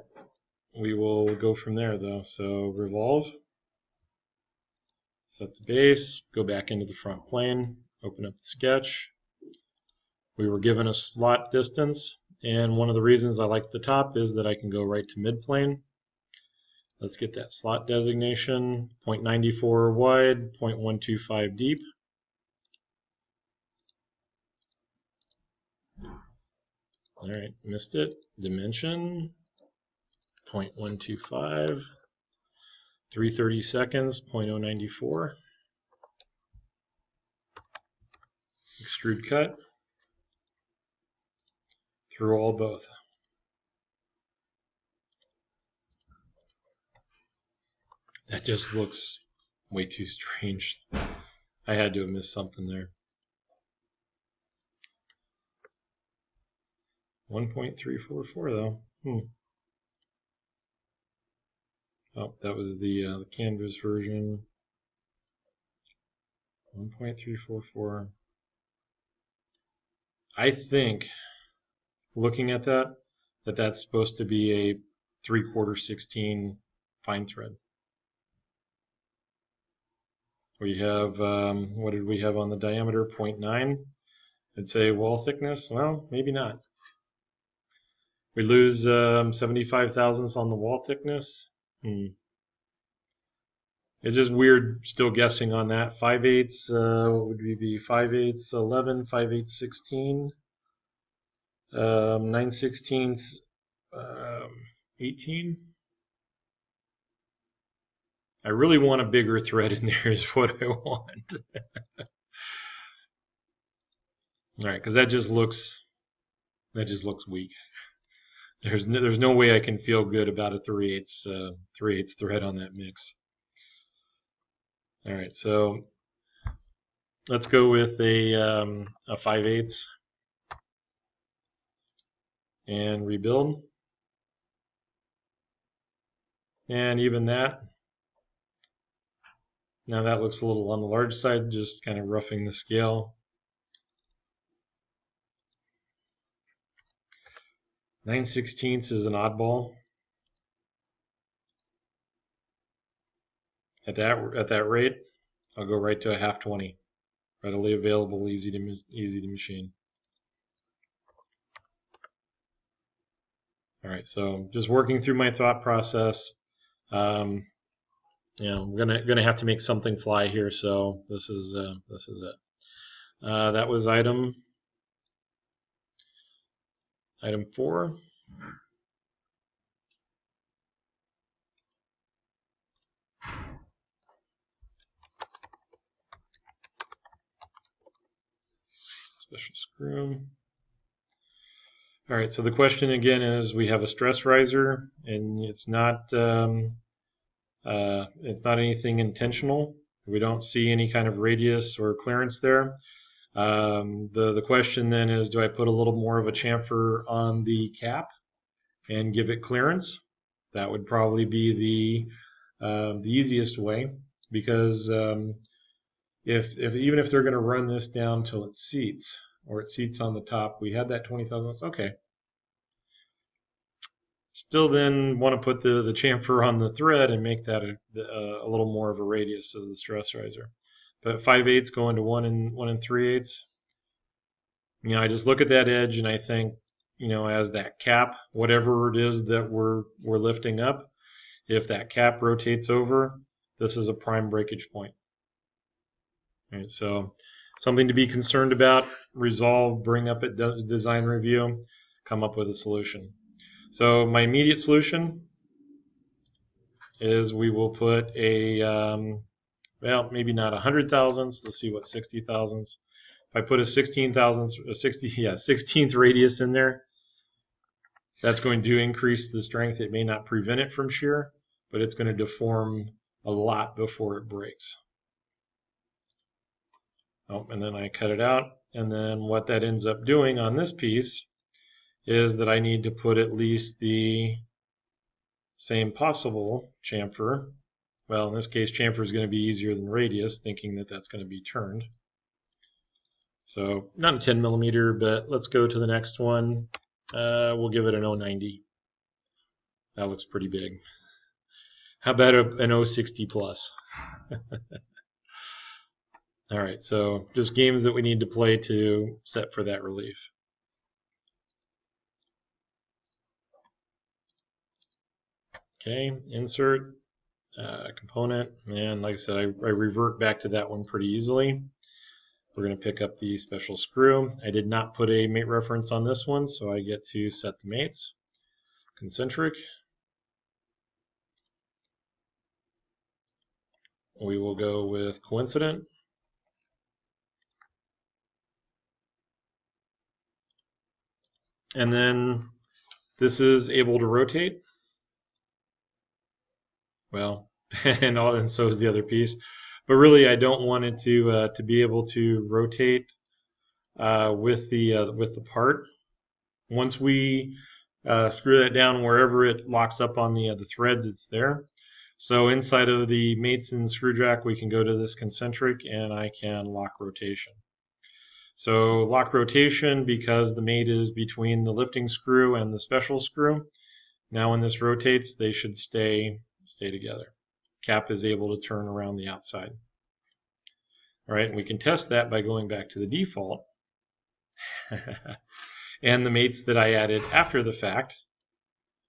we will go from there though. So revolve set the base, go back into the front plane, open up the sketch. We were given a slot distance, and one of the reasons I like the top is that I can go right to midplane. Let's get that slot designation, 0.94 wide, 0.125 deep. All right, missed it. Dimension, 0.125. 330 seconds, 0.094. Extrude cut. Through all both. That just looks way too strange. I had to have missed something there. 1.344 though. Hmm. Oh, that was the, uh, the Canvas version. 1.344. I think looking at that, that that's supposed to be a 3 quarter 16 fine thread. We have, um, what did we have on the diameter? 0.9. I'd say wall thickness, well, maybe not. We lose um, 75 thousandths on the wall thickness. Hmm. It's just weird still guessing on that. 5 eighths, uh, what would we be? 5 eighths 11, 5 eighths 16, um, 9 sixteenths um, 18. I really want a bigger thread in there is what I want. All right, because that just looks that just looks weak. There's no, there's no way I can feel good about a 3 eighths uh, 3 eighths thread on that mix. All right, so let's go with a um, a 5 eighths and rebuild. And even that, now that looks a little on the large side, just kind of roughing the scale. 9 sixteenths is an oddball. At that at that rate, I'll go right to a half 20. Readily available, easy to easy to machine. All right, so just working through my thought process. Um, you know, I'm gonna gonna have to make something fly here, so this is uh, this is it. Uh, that was item item four. Special screw. All right, so the question again is we have a stress riser and it's not um, uh, it's not anything intentional. We don't see any kind of radius or clearance there. Um, the, the question then is, do I put a little more of a chamfer on the cap and give it clearance? That would probably be the, uh, the easiest way because um, if, if even if they're going to run this down till it seats or it seats on the top, we had that 20,000. Okay, Still then want to put the, the chamfer on the thread and make that a, a, a little more of a radius as the stress riser. But 5 eighths going to 1 and 1 and 3 eighths. You know, I just look at that edge and I think, you know, as that cap, whatever it is that we're, we're lifting up, if that cap rotates over, this is a prime breakage point. All right, so something to be concerned about, resolve, bring up at design review, come up with a solution. So my immediate solution is we will put a, um, well, maybe not a hundred thousandths. Let's see what 60 thousandths. If I put a 16 thousandths, a 60, yeah, 16th radius in there, that's going to increase the strength. It may not prevent it from shear, but it's going to deform a lot before it breaks. Oh, and then I cut it out. And then what that ends up doing on this piece is that I need to put at least the same possible chamfer. Well, in this case, chamfer is going to be easier than radius, thinking that that's going to be turned. So not a 10 millimeter, but let's go to the next one. Uh, we'll give it an 090. That looks pretty big. How about a, an 060 plus? All right, so just games that we need to play to set for that relief. Okay, insert uh, component, and like I said, I, I, revert back to that one pretty easily. We're going to pick up the special screw. I did not put a mate reference on this one, so I get to set the mates. Concentric. We will go with coincident. And then this is able to rotate well, and, all, and so is the other piece. But really, I don't want it to uh, to be able to rotate uh, with the uh, with the part. Once we uh, screw that down wherever it locks up on the uh, the threads, it's there. So inside of the mates and screw jack, we can go to this concentric, and I can lock rotation. So lock rotation because the mate is between the lifting screw and the special screw. Now when this rotates, they should stay stay together. Cap is able to turn around the outside. All right, and we can test that by going back to the default. and the mates that I added after the fact,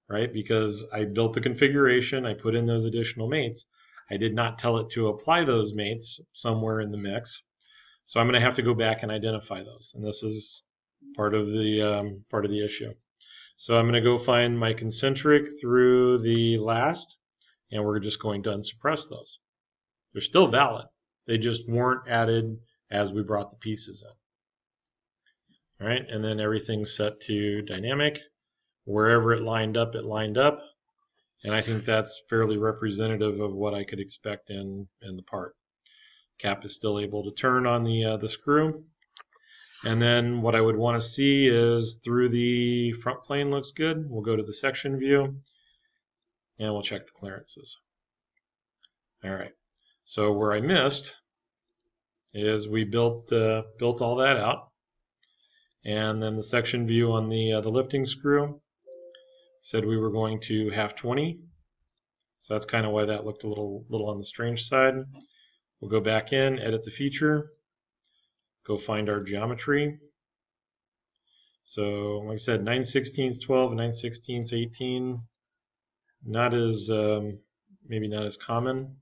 right? Because I built the configuration, I put in those additional mates. I did not tell it to apply those mates somewhere in the mix. So I'm going to have to go back and identify those. And this is part of the um, part of the issue. So I'm going to go find my concentric through the last, and we're just going to unsuppress those. They're still valid. They just weren't added as we brought the pieces in. All right, and then everything's set to dynamic. Wherever it lined up, it lined up. And I think that's fairly representative of what I could expect in, in the part. Cap is still able to turn on the, uh, the screw. And then what I would want to see is through the front plane looks good. We'll go to the section view and we'll check the clearances. All right. So where I missed is we built uh, built all that out, and then the section view on the uh, the lifting screw said we were going to half 20. So that's kind of why that looked a little little on the strange side. We'll go back in, edit the feature, go find our geometry. So like I said, 9 16 12, 9 16 18, not as, um, maybe not as common.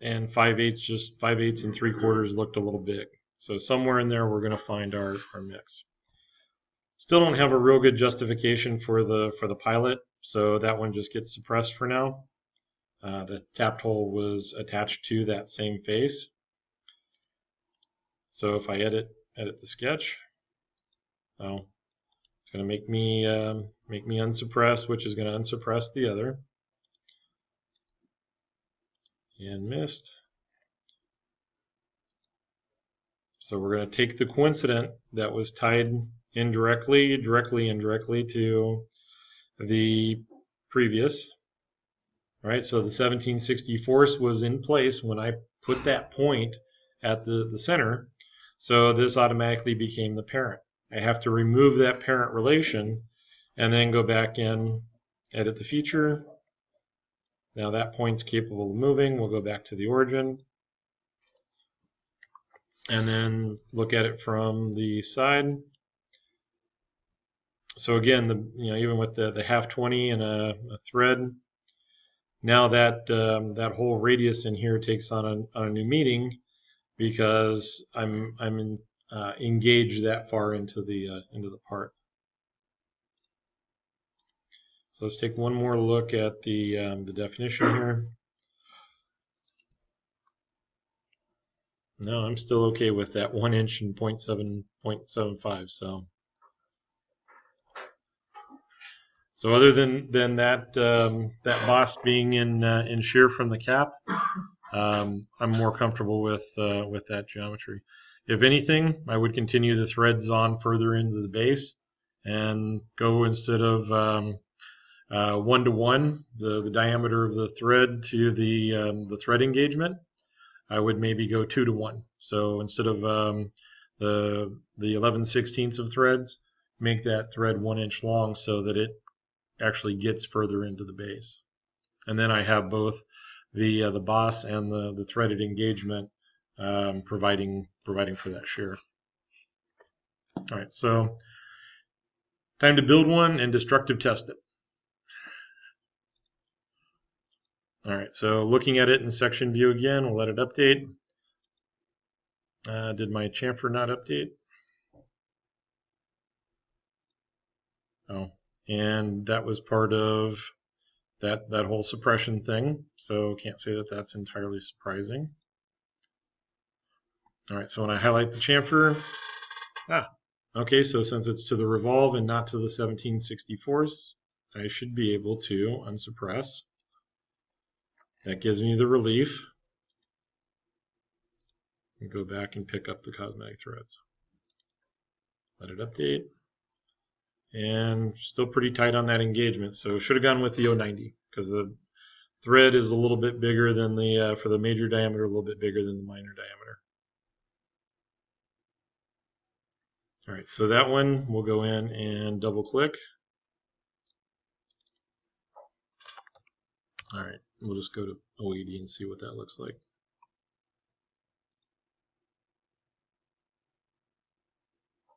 And 5 eighths, just 5 eighths and 3 quarters looked a little big. So somewhere in there we're going to find our, our mix. Still don't have a real good justification for the for the pilot, so that one just gets suppressed for now. Uh, the tapped hole was attached to that same face. So if I edit edit the sketch, oh, it's going to make me um, make me unsuppress, which is going to unsuppress the other. And missed. So we're going to take the coincident that was tied indirectly, directly, indirectly to the previous. All right, so the 1760 force was in place when I put that point at the, the center. So this automatically became the parent. I have to remove that parent relation and then go back in, edit the feature. Now that point's capable of moving. We'll go back to the origin and then look at it from the side so again, the you know even with the, the half 20 and a, a thread, now that um, that whole radius in here takes on a, on a new meaning because I'm I'm in, uh, engaged that far into the uh, into the part. So let's take one more look at the um, the definition here. No, I'm still okay with that one inch and 0.7 0.75. So. So other than than that um, that boss being in uh, in shear from the cap, um, I'm more comfortable with uh, with that geometry. If anything, I would continue the threads on further into the base and go instead of um, uh, one to one the the diameter of the thread to the um, the thread engagement. I would maybe go two to one. So instead of um, the the 11 sixteenths of threads, make that thread one inch long so that it actually gets further into the base. And then I have both the uh, the boss and the, the threaded engagement um, providing providing for that shear. All right, so time to build one and destructive test it. All right, so looking at it in section view again, we'll let it update. Uh, did my chamfer not update? Oh, and that was part of that that whole suppression thing. So can't say that that's entirely surprising. All right, so when I highlight the chamfer, ah, okay, so since it's to the revolve and not to the 1764s, I should be able to unsuppress. That gives me the relief. And go back and pick up the cosmetic threads. Let it update. And still pretty tight on that engagement, so should have gone with the 090 because the thread is a little bit bigger than the, uh, for the major diameter, a little bit bigger than the minor diameter. All right, so that one we'll go in and double click. All right, we'll just go to OED and see what that looks like.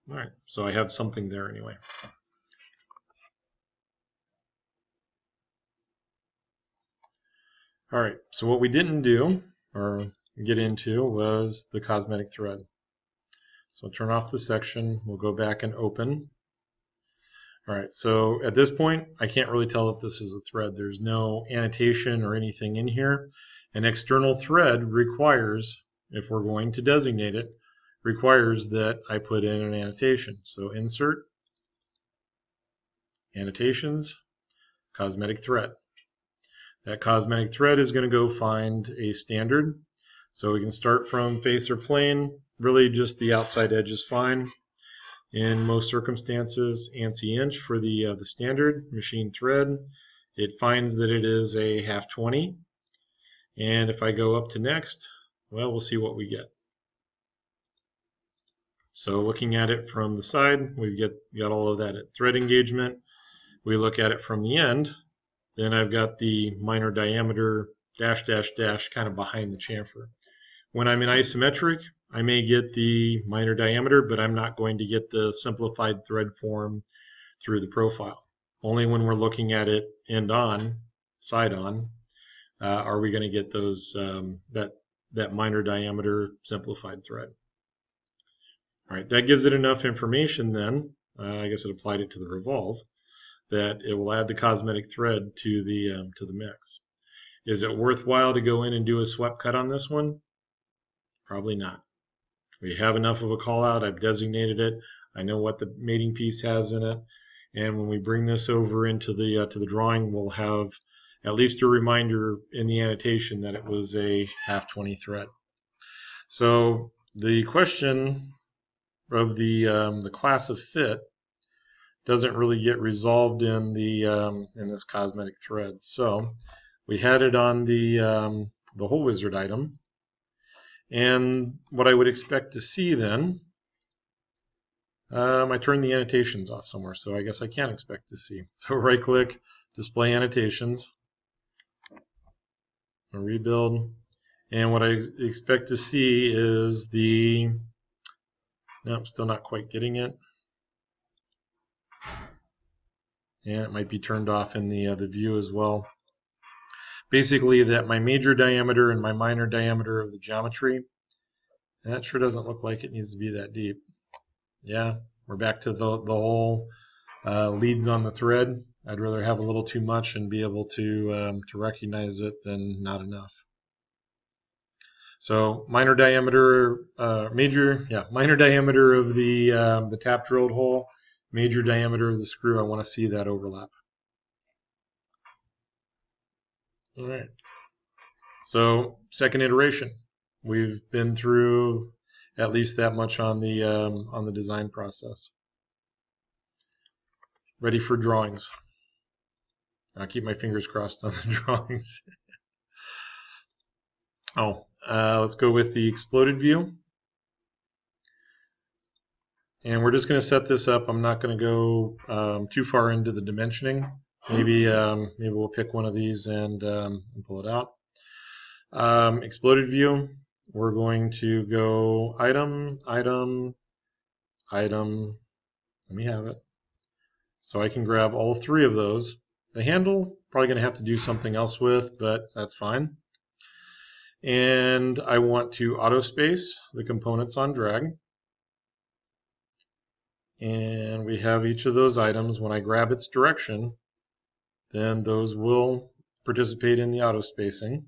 All right, so I have something there anyway. All right, so what we didn't do or get into was the cosmetic thread. So I'll turn off the section, we'll go back and open. All right, so at this point, I can't really tell if this is a thread. There's no annotation or anything in here. An external thread requires, if we're going to designate it, requires that I put in an annotation. So insert, annotations, cosmetic thread. That cosmetic thread is going to go find a standard. So we can start from face or plane. Really just the outside edge is fine. In most circumstances, ANSI inch for the, uh, the standard machine thread. It finds that it is a half 20. And if I go up to next, well, we'll see what we get. So looking at it from the side, we've got, got all of that at thread engagement. We look at it from the end, then I've got the minor diameter dash dash dash kind of behind the chamfer. When I'm in isometric, I may get the minor diameter, but I'm not going to get the simplified thread form through the profile. Only when we're looking at it end on, side on, uh, are we going to get those um, that that minor diameter simplified thread. All right, that gives it enough information then, uh, I guess it applied it to the revolve, that it will add the cosmetic thread to the, um, to the mix. Is it worthwhile to go in and do a swept cut on this one? Probably not. We have enough of a call out. I've designated it. I know what the mating piece has in it. And when we bring this over into the, uh, to the drawing, we'll have at least a reminder in the annotation that it was a half 20 thread. So the question of the um, the class of fit doesn't really get resolved in the um, in this cosmetic thread. So we had it on the um, the hole wizard item, and what I would expect to see then, um, I turned the annotations off somewhere, so I guess I can't expect to see. So right click, display annotations, rebuild, and what I expect to see is the Nope, still not quite getting it. And it might be turned off in the, uh, the view as well. Basically that my major diameter and my minor diameter of the geometry, that sure doesn't look like it needs to be that deep. Yeah, we're back to the, the whole uh, leads on the thread. I'd rather have a little too much and be able to, um, to recognize it than not enough. So minor diameter, uh, major, yeah, minor diameter of the um, the tap drilled hole, major diameter of the screw. I want to see that overlap. All right. So second iteration, we've been through at least that much on the um, on the design process. Ready for drawings. I'll keep my fingers crossed on the drawings. oh, uh, let's go with the exploded view. And we're just going to set this up. I'm not going to go um, too far into the dimensioning. Maybe um, maybe we'll pick one of these and, um, and pull it out. Um, exploded view. We're going to go item, item, item. Let me have it. So I can grab all three of those. The handle, probably going to have to do something else with, but that's fine and I want to auto space the components on drag. And we have each of those items. When I grab its direction, then those will participate in the auto spacing.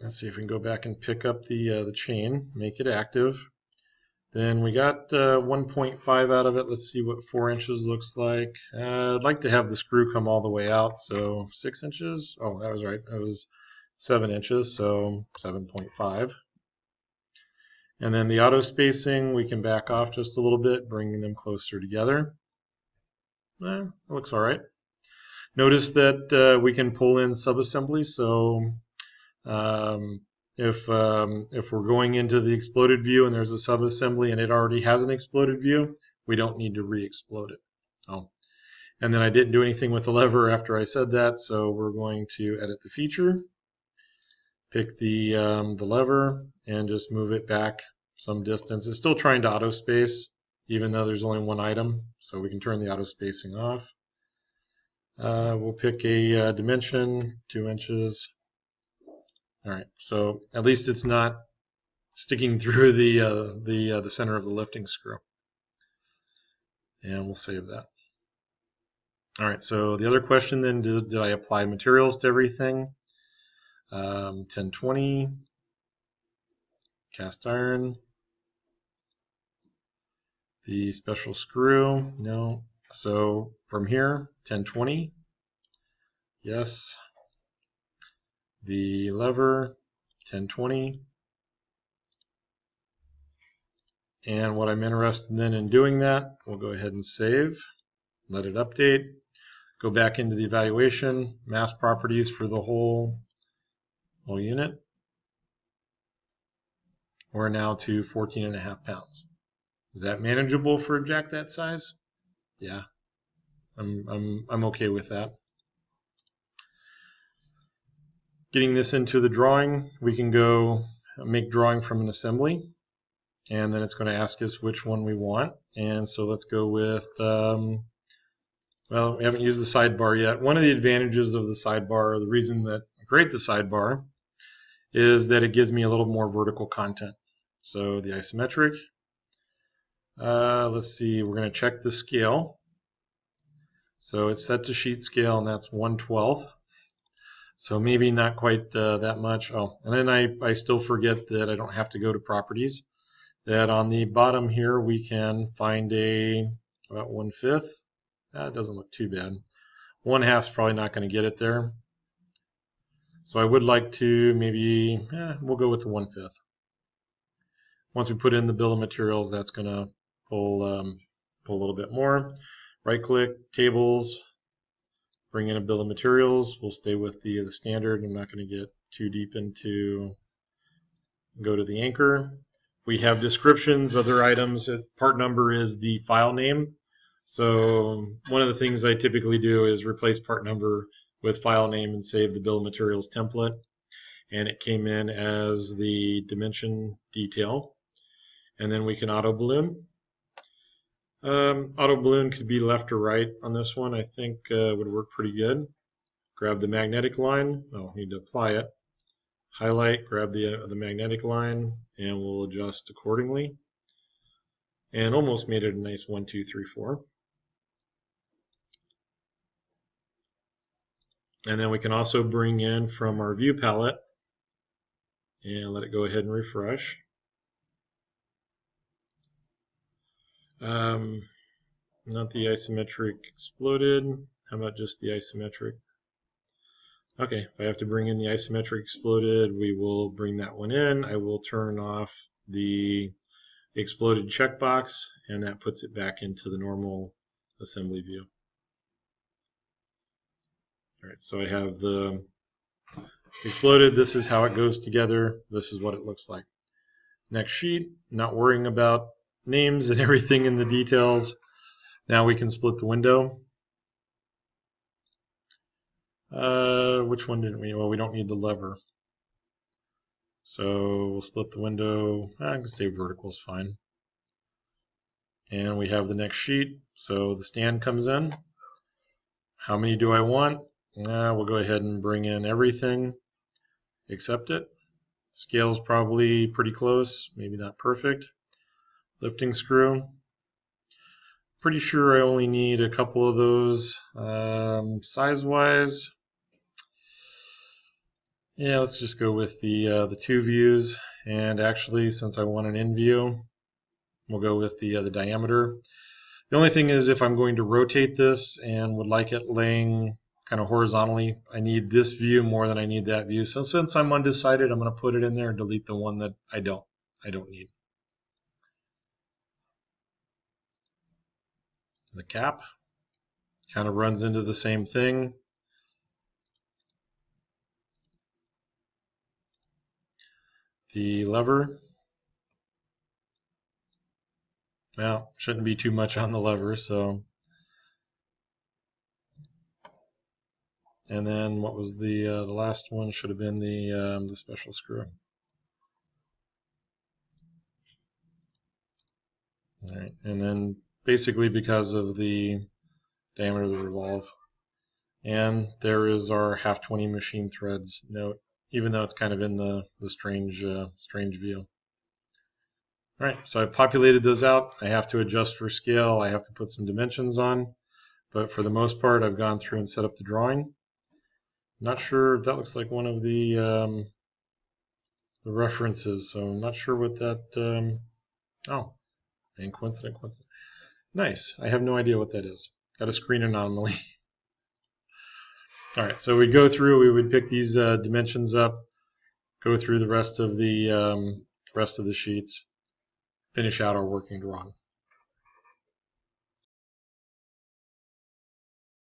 Let's see if we can go back and pick up the, uh, the chain, make it active. Then we got uh, 1.5 out of it. Let's see what 4 inches looks like. Uh, I'd like to have the screw come all the way out, so 6 inches. Oh, that was right. That was 7 inches, so 7.5. And then the auto spacing, we can back off just a little bit, bringing them closer together. Eh, it looks all right. Notice that uh, we can pull in subassemblies, so um, if um, if we're going into the exploded view and there's a subassembly and it already has an exploded view, we don't need to re-explode it. Oh. And then I didn't do anything with the lever after I said that, so we're going to edit the feature, pick the um, the lever, and just move it back some distance. It's still trying to auto space, even though there's only one item, so we can turn the auto spacing off. Uh, we'll pick a uh, dimension, two inches. All right, so at least it's not sticking through the uh, the uh, the center of the lifting screw. And we'll save that. All right, so the other question then, did, did I apply materials to everything? Um, 1020, cast iron, the special screw, no. So from here, 1020, yes. The lever, 1020. And what I'm interested in in doing that, we'll go ahead and save, let it update, go back into the evaluation, mass properties for the whole, whole unit. We're now to 14 and a half pounds. Is that manageable for a jack that size? Yeah, I'm, I'm, I'm okay with that. Getting this into the drawing, we can go make drawing from an assembly and then it's going to ask us which one we want and so let's go with um, well we haven't used the sidebar yet one of the advantages of the sidebar the reason that I create the sidebar is that it gives me a little more vertical content so the isometric uh, let's see we're going to check the scale so it's set to sheet scale and that's 1 12th so maybe not quite uh, that much oh and then I, I still forget that I don't have to go to properties that on the bottom here we can find a about one fifth. That doesn't look too bad. One half's probably not going to get it there. So I would like to maybe, eh, we'll go with the one fifth. Once we put in the bill of materials, that's going to pull, um, pull a little bit more. Right click, tables, bring in a bill of materials. We'll stay with the, the standard. I'm not going to get too deep into, go to the anchor. We have descriptions, other items. Part number is the file name. So one of the things I typically do is replace part number with file name and save the bill of materials template. And it came in as the dimension detail. And then we can auto balloon. Um, auto balloon could be left or right on this one. I think uh, would work pretty good. Grab the magnetic line. Oh, need to apply it highlight, grab the, uh, the magnetic line, and we'll adjust accordingly. And almost made it a nice one, two, three, four. And then we can also bring in from our view palette and let it go ahead and refresh. Um, not the isometric exploded. How about just the isometric? Okay, if I have to bring in the isometric exploded, we will bring that one in. I will turn off the exploded checkbox, and that puts it back into the normal assembly view. All right, so I have the exploded. This is how it goes together. This is what it looks like. Next sheet, not worrying about names and everything in the details. Now we can split the window. Uh, which one didn't we? Well, we don't need the lever. So we'll split the window. I can stay vertical is fine. And we have the next sheet. So the stand comes in. How many do I want? Uh, we'll go ahead and bring in everything. Accept it. Scale's probably pretty close, maybe not perfect. Lifting screw. Pretty sure I only need a couple of those. Um, Size-wise, yeah, let's just go with the uh, the two views. And actually, since I want an in view, we'll go with the uh, the diameter. The only thing is if I'm going to rotate this and would like it laying kind of horizontally, I need this view more than I need that view. So since I'm undecided, I'm going to put it in there and delete the one that I don't I don't need. The cap kind of runs into the same thing. the lever. Well, shouldn't be too much on the lever, so. And then what was the uh, the last one? Should have been the um, the special screw. All right, and then basically because of the diameter of the revolve. And there is our half 20 machine threads note, even though it's kind of in the, the strange, uh, strange view. All right, so I've populated those out. I have to adjust for scale. I have to put some dimensions on. But for the most part, I've gone through and set up the drawing. Not sure, that looks like one of the, um, the references, so I'm not sure what that, um, oh, and coincident, coincident. Nice, I have no idea what that is. Got a screen anomaly. All right, so we'd go through, we would pick these uh, dimensions up, go through the rest of the um, rest of the sheets, finish out our working drawing.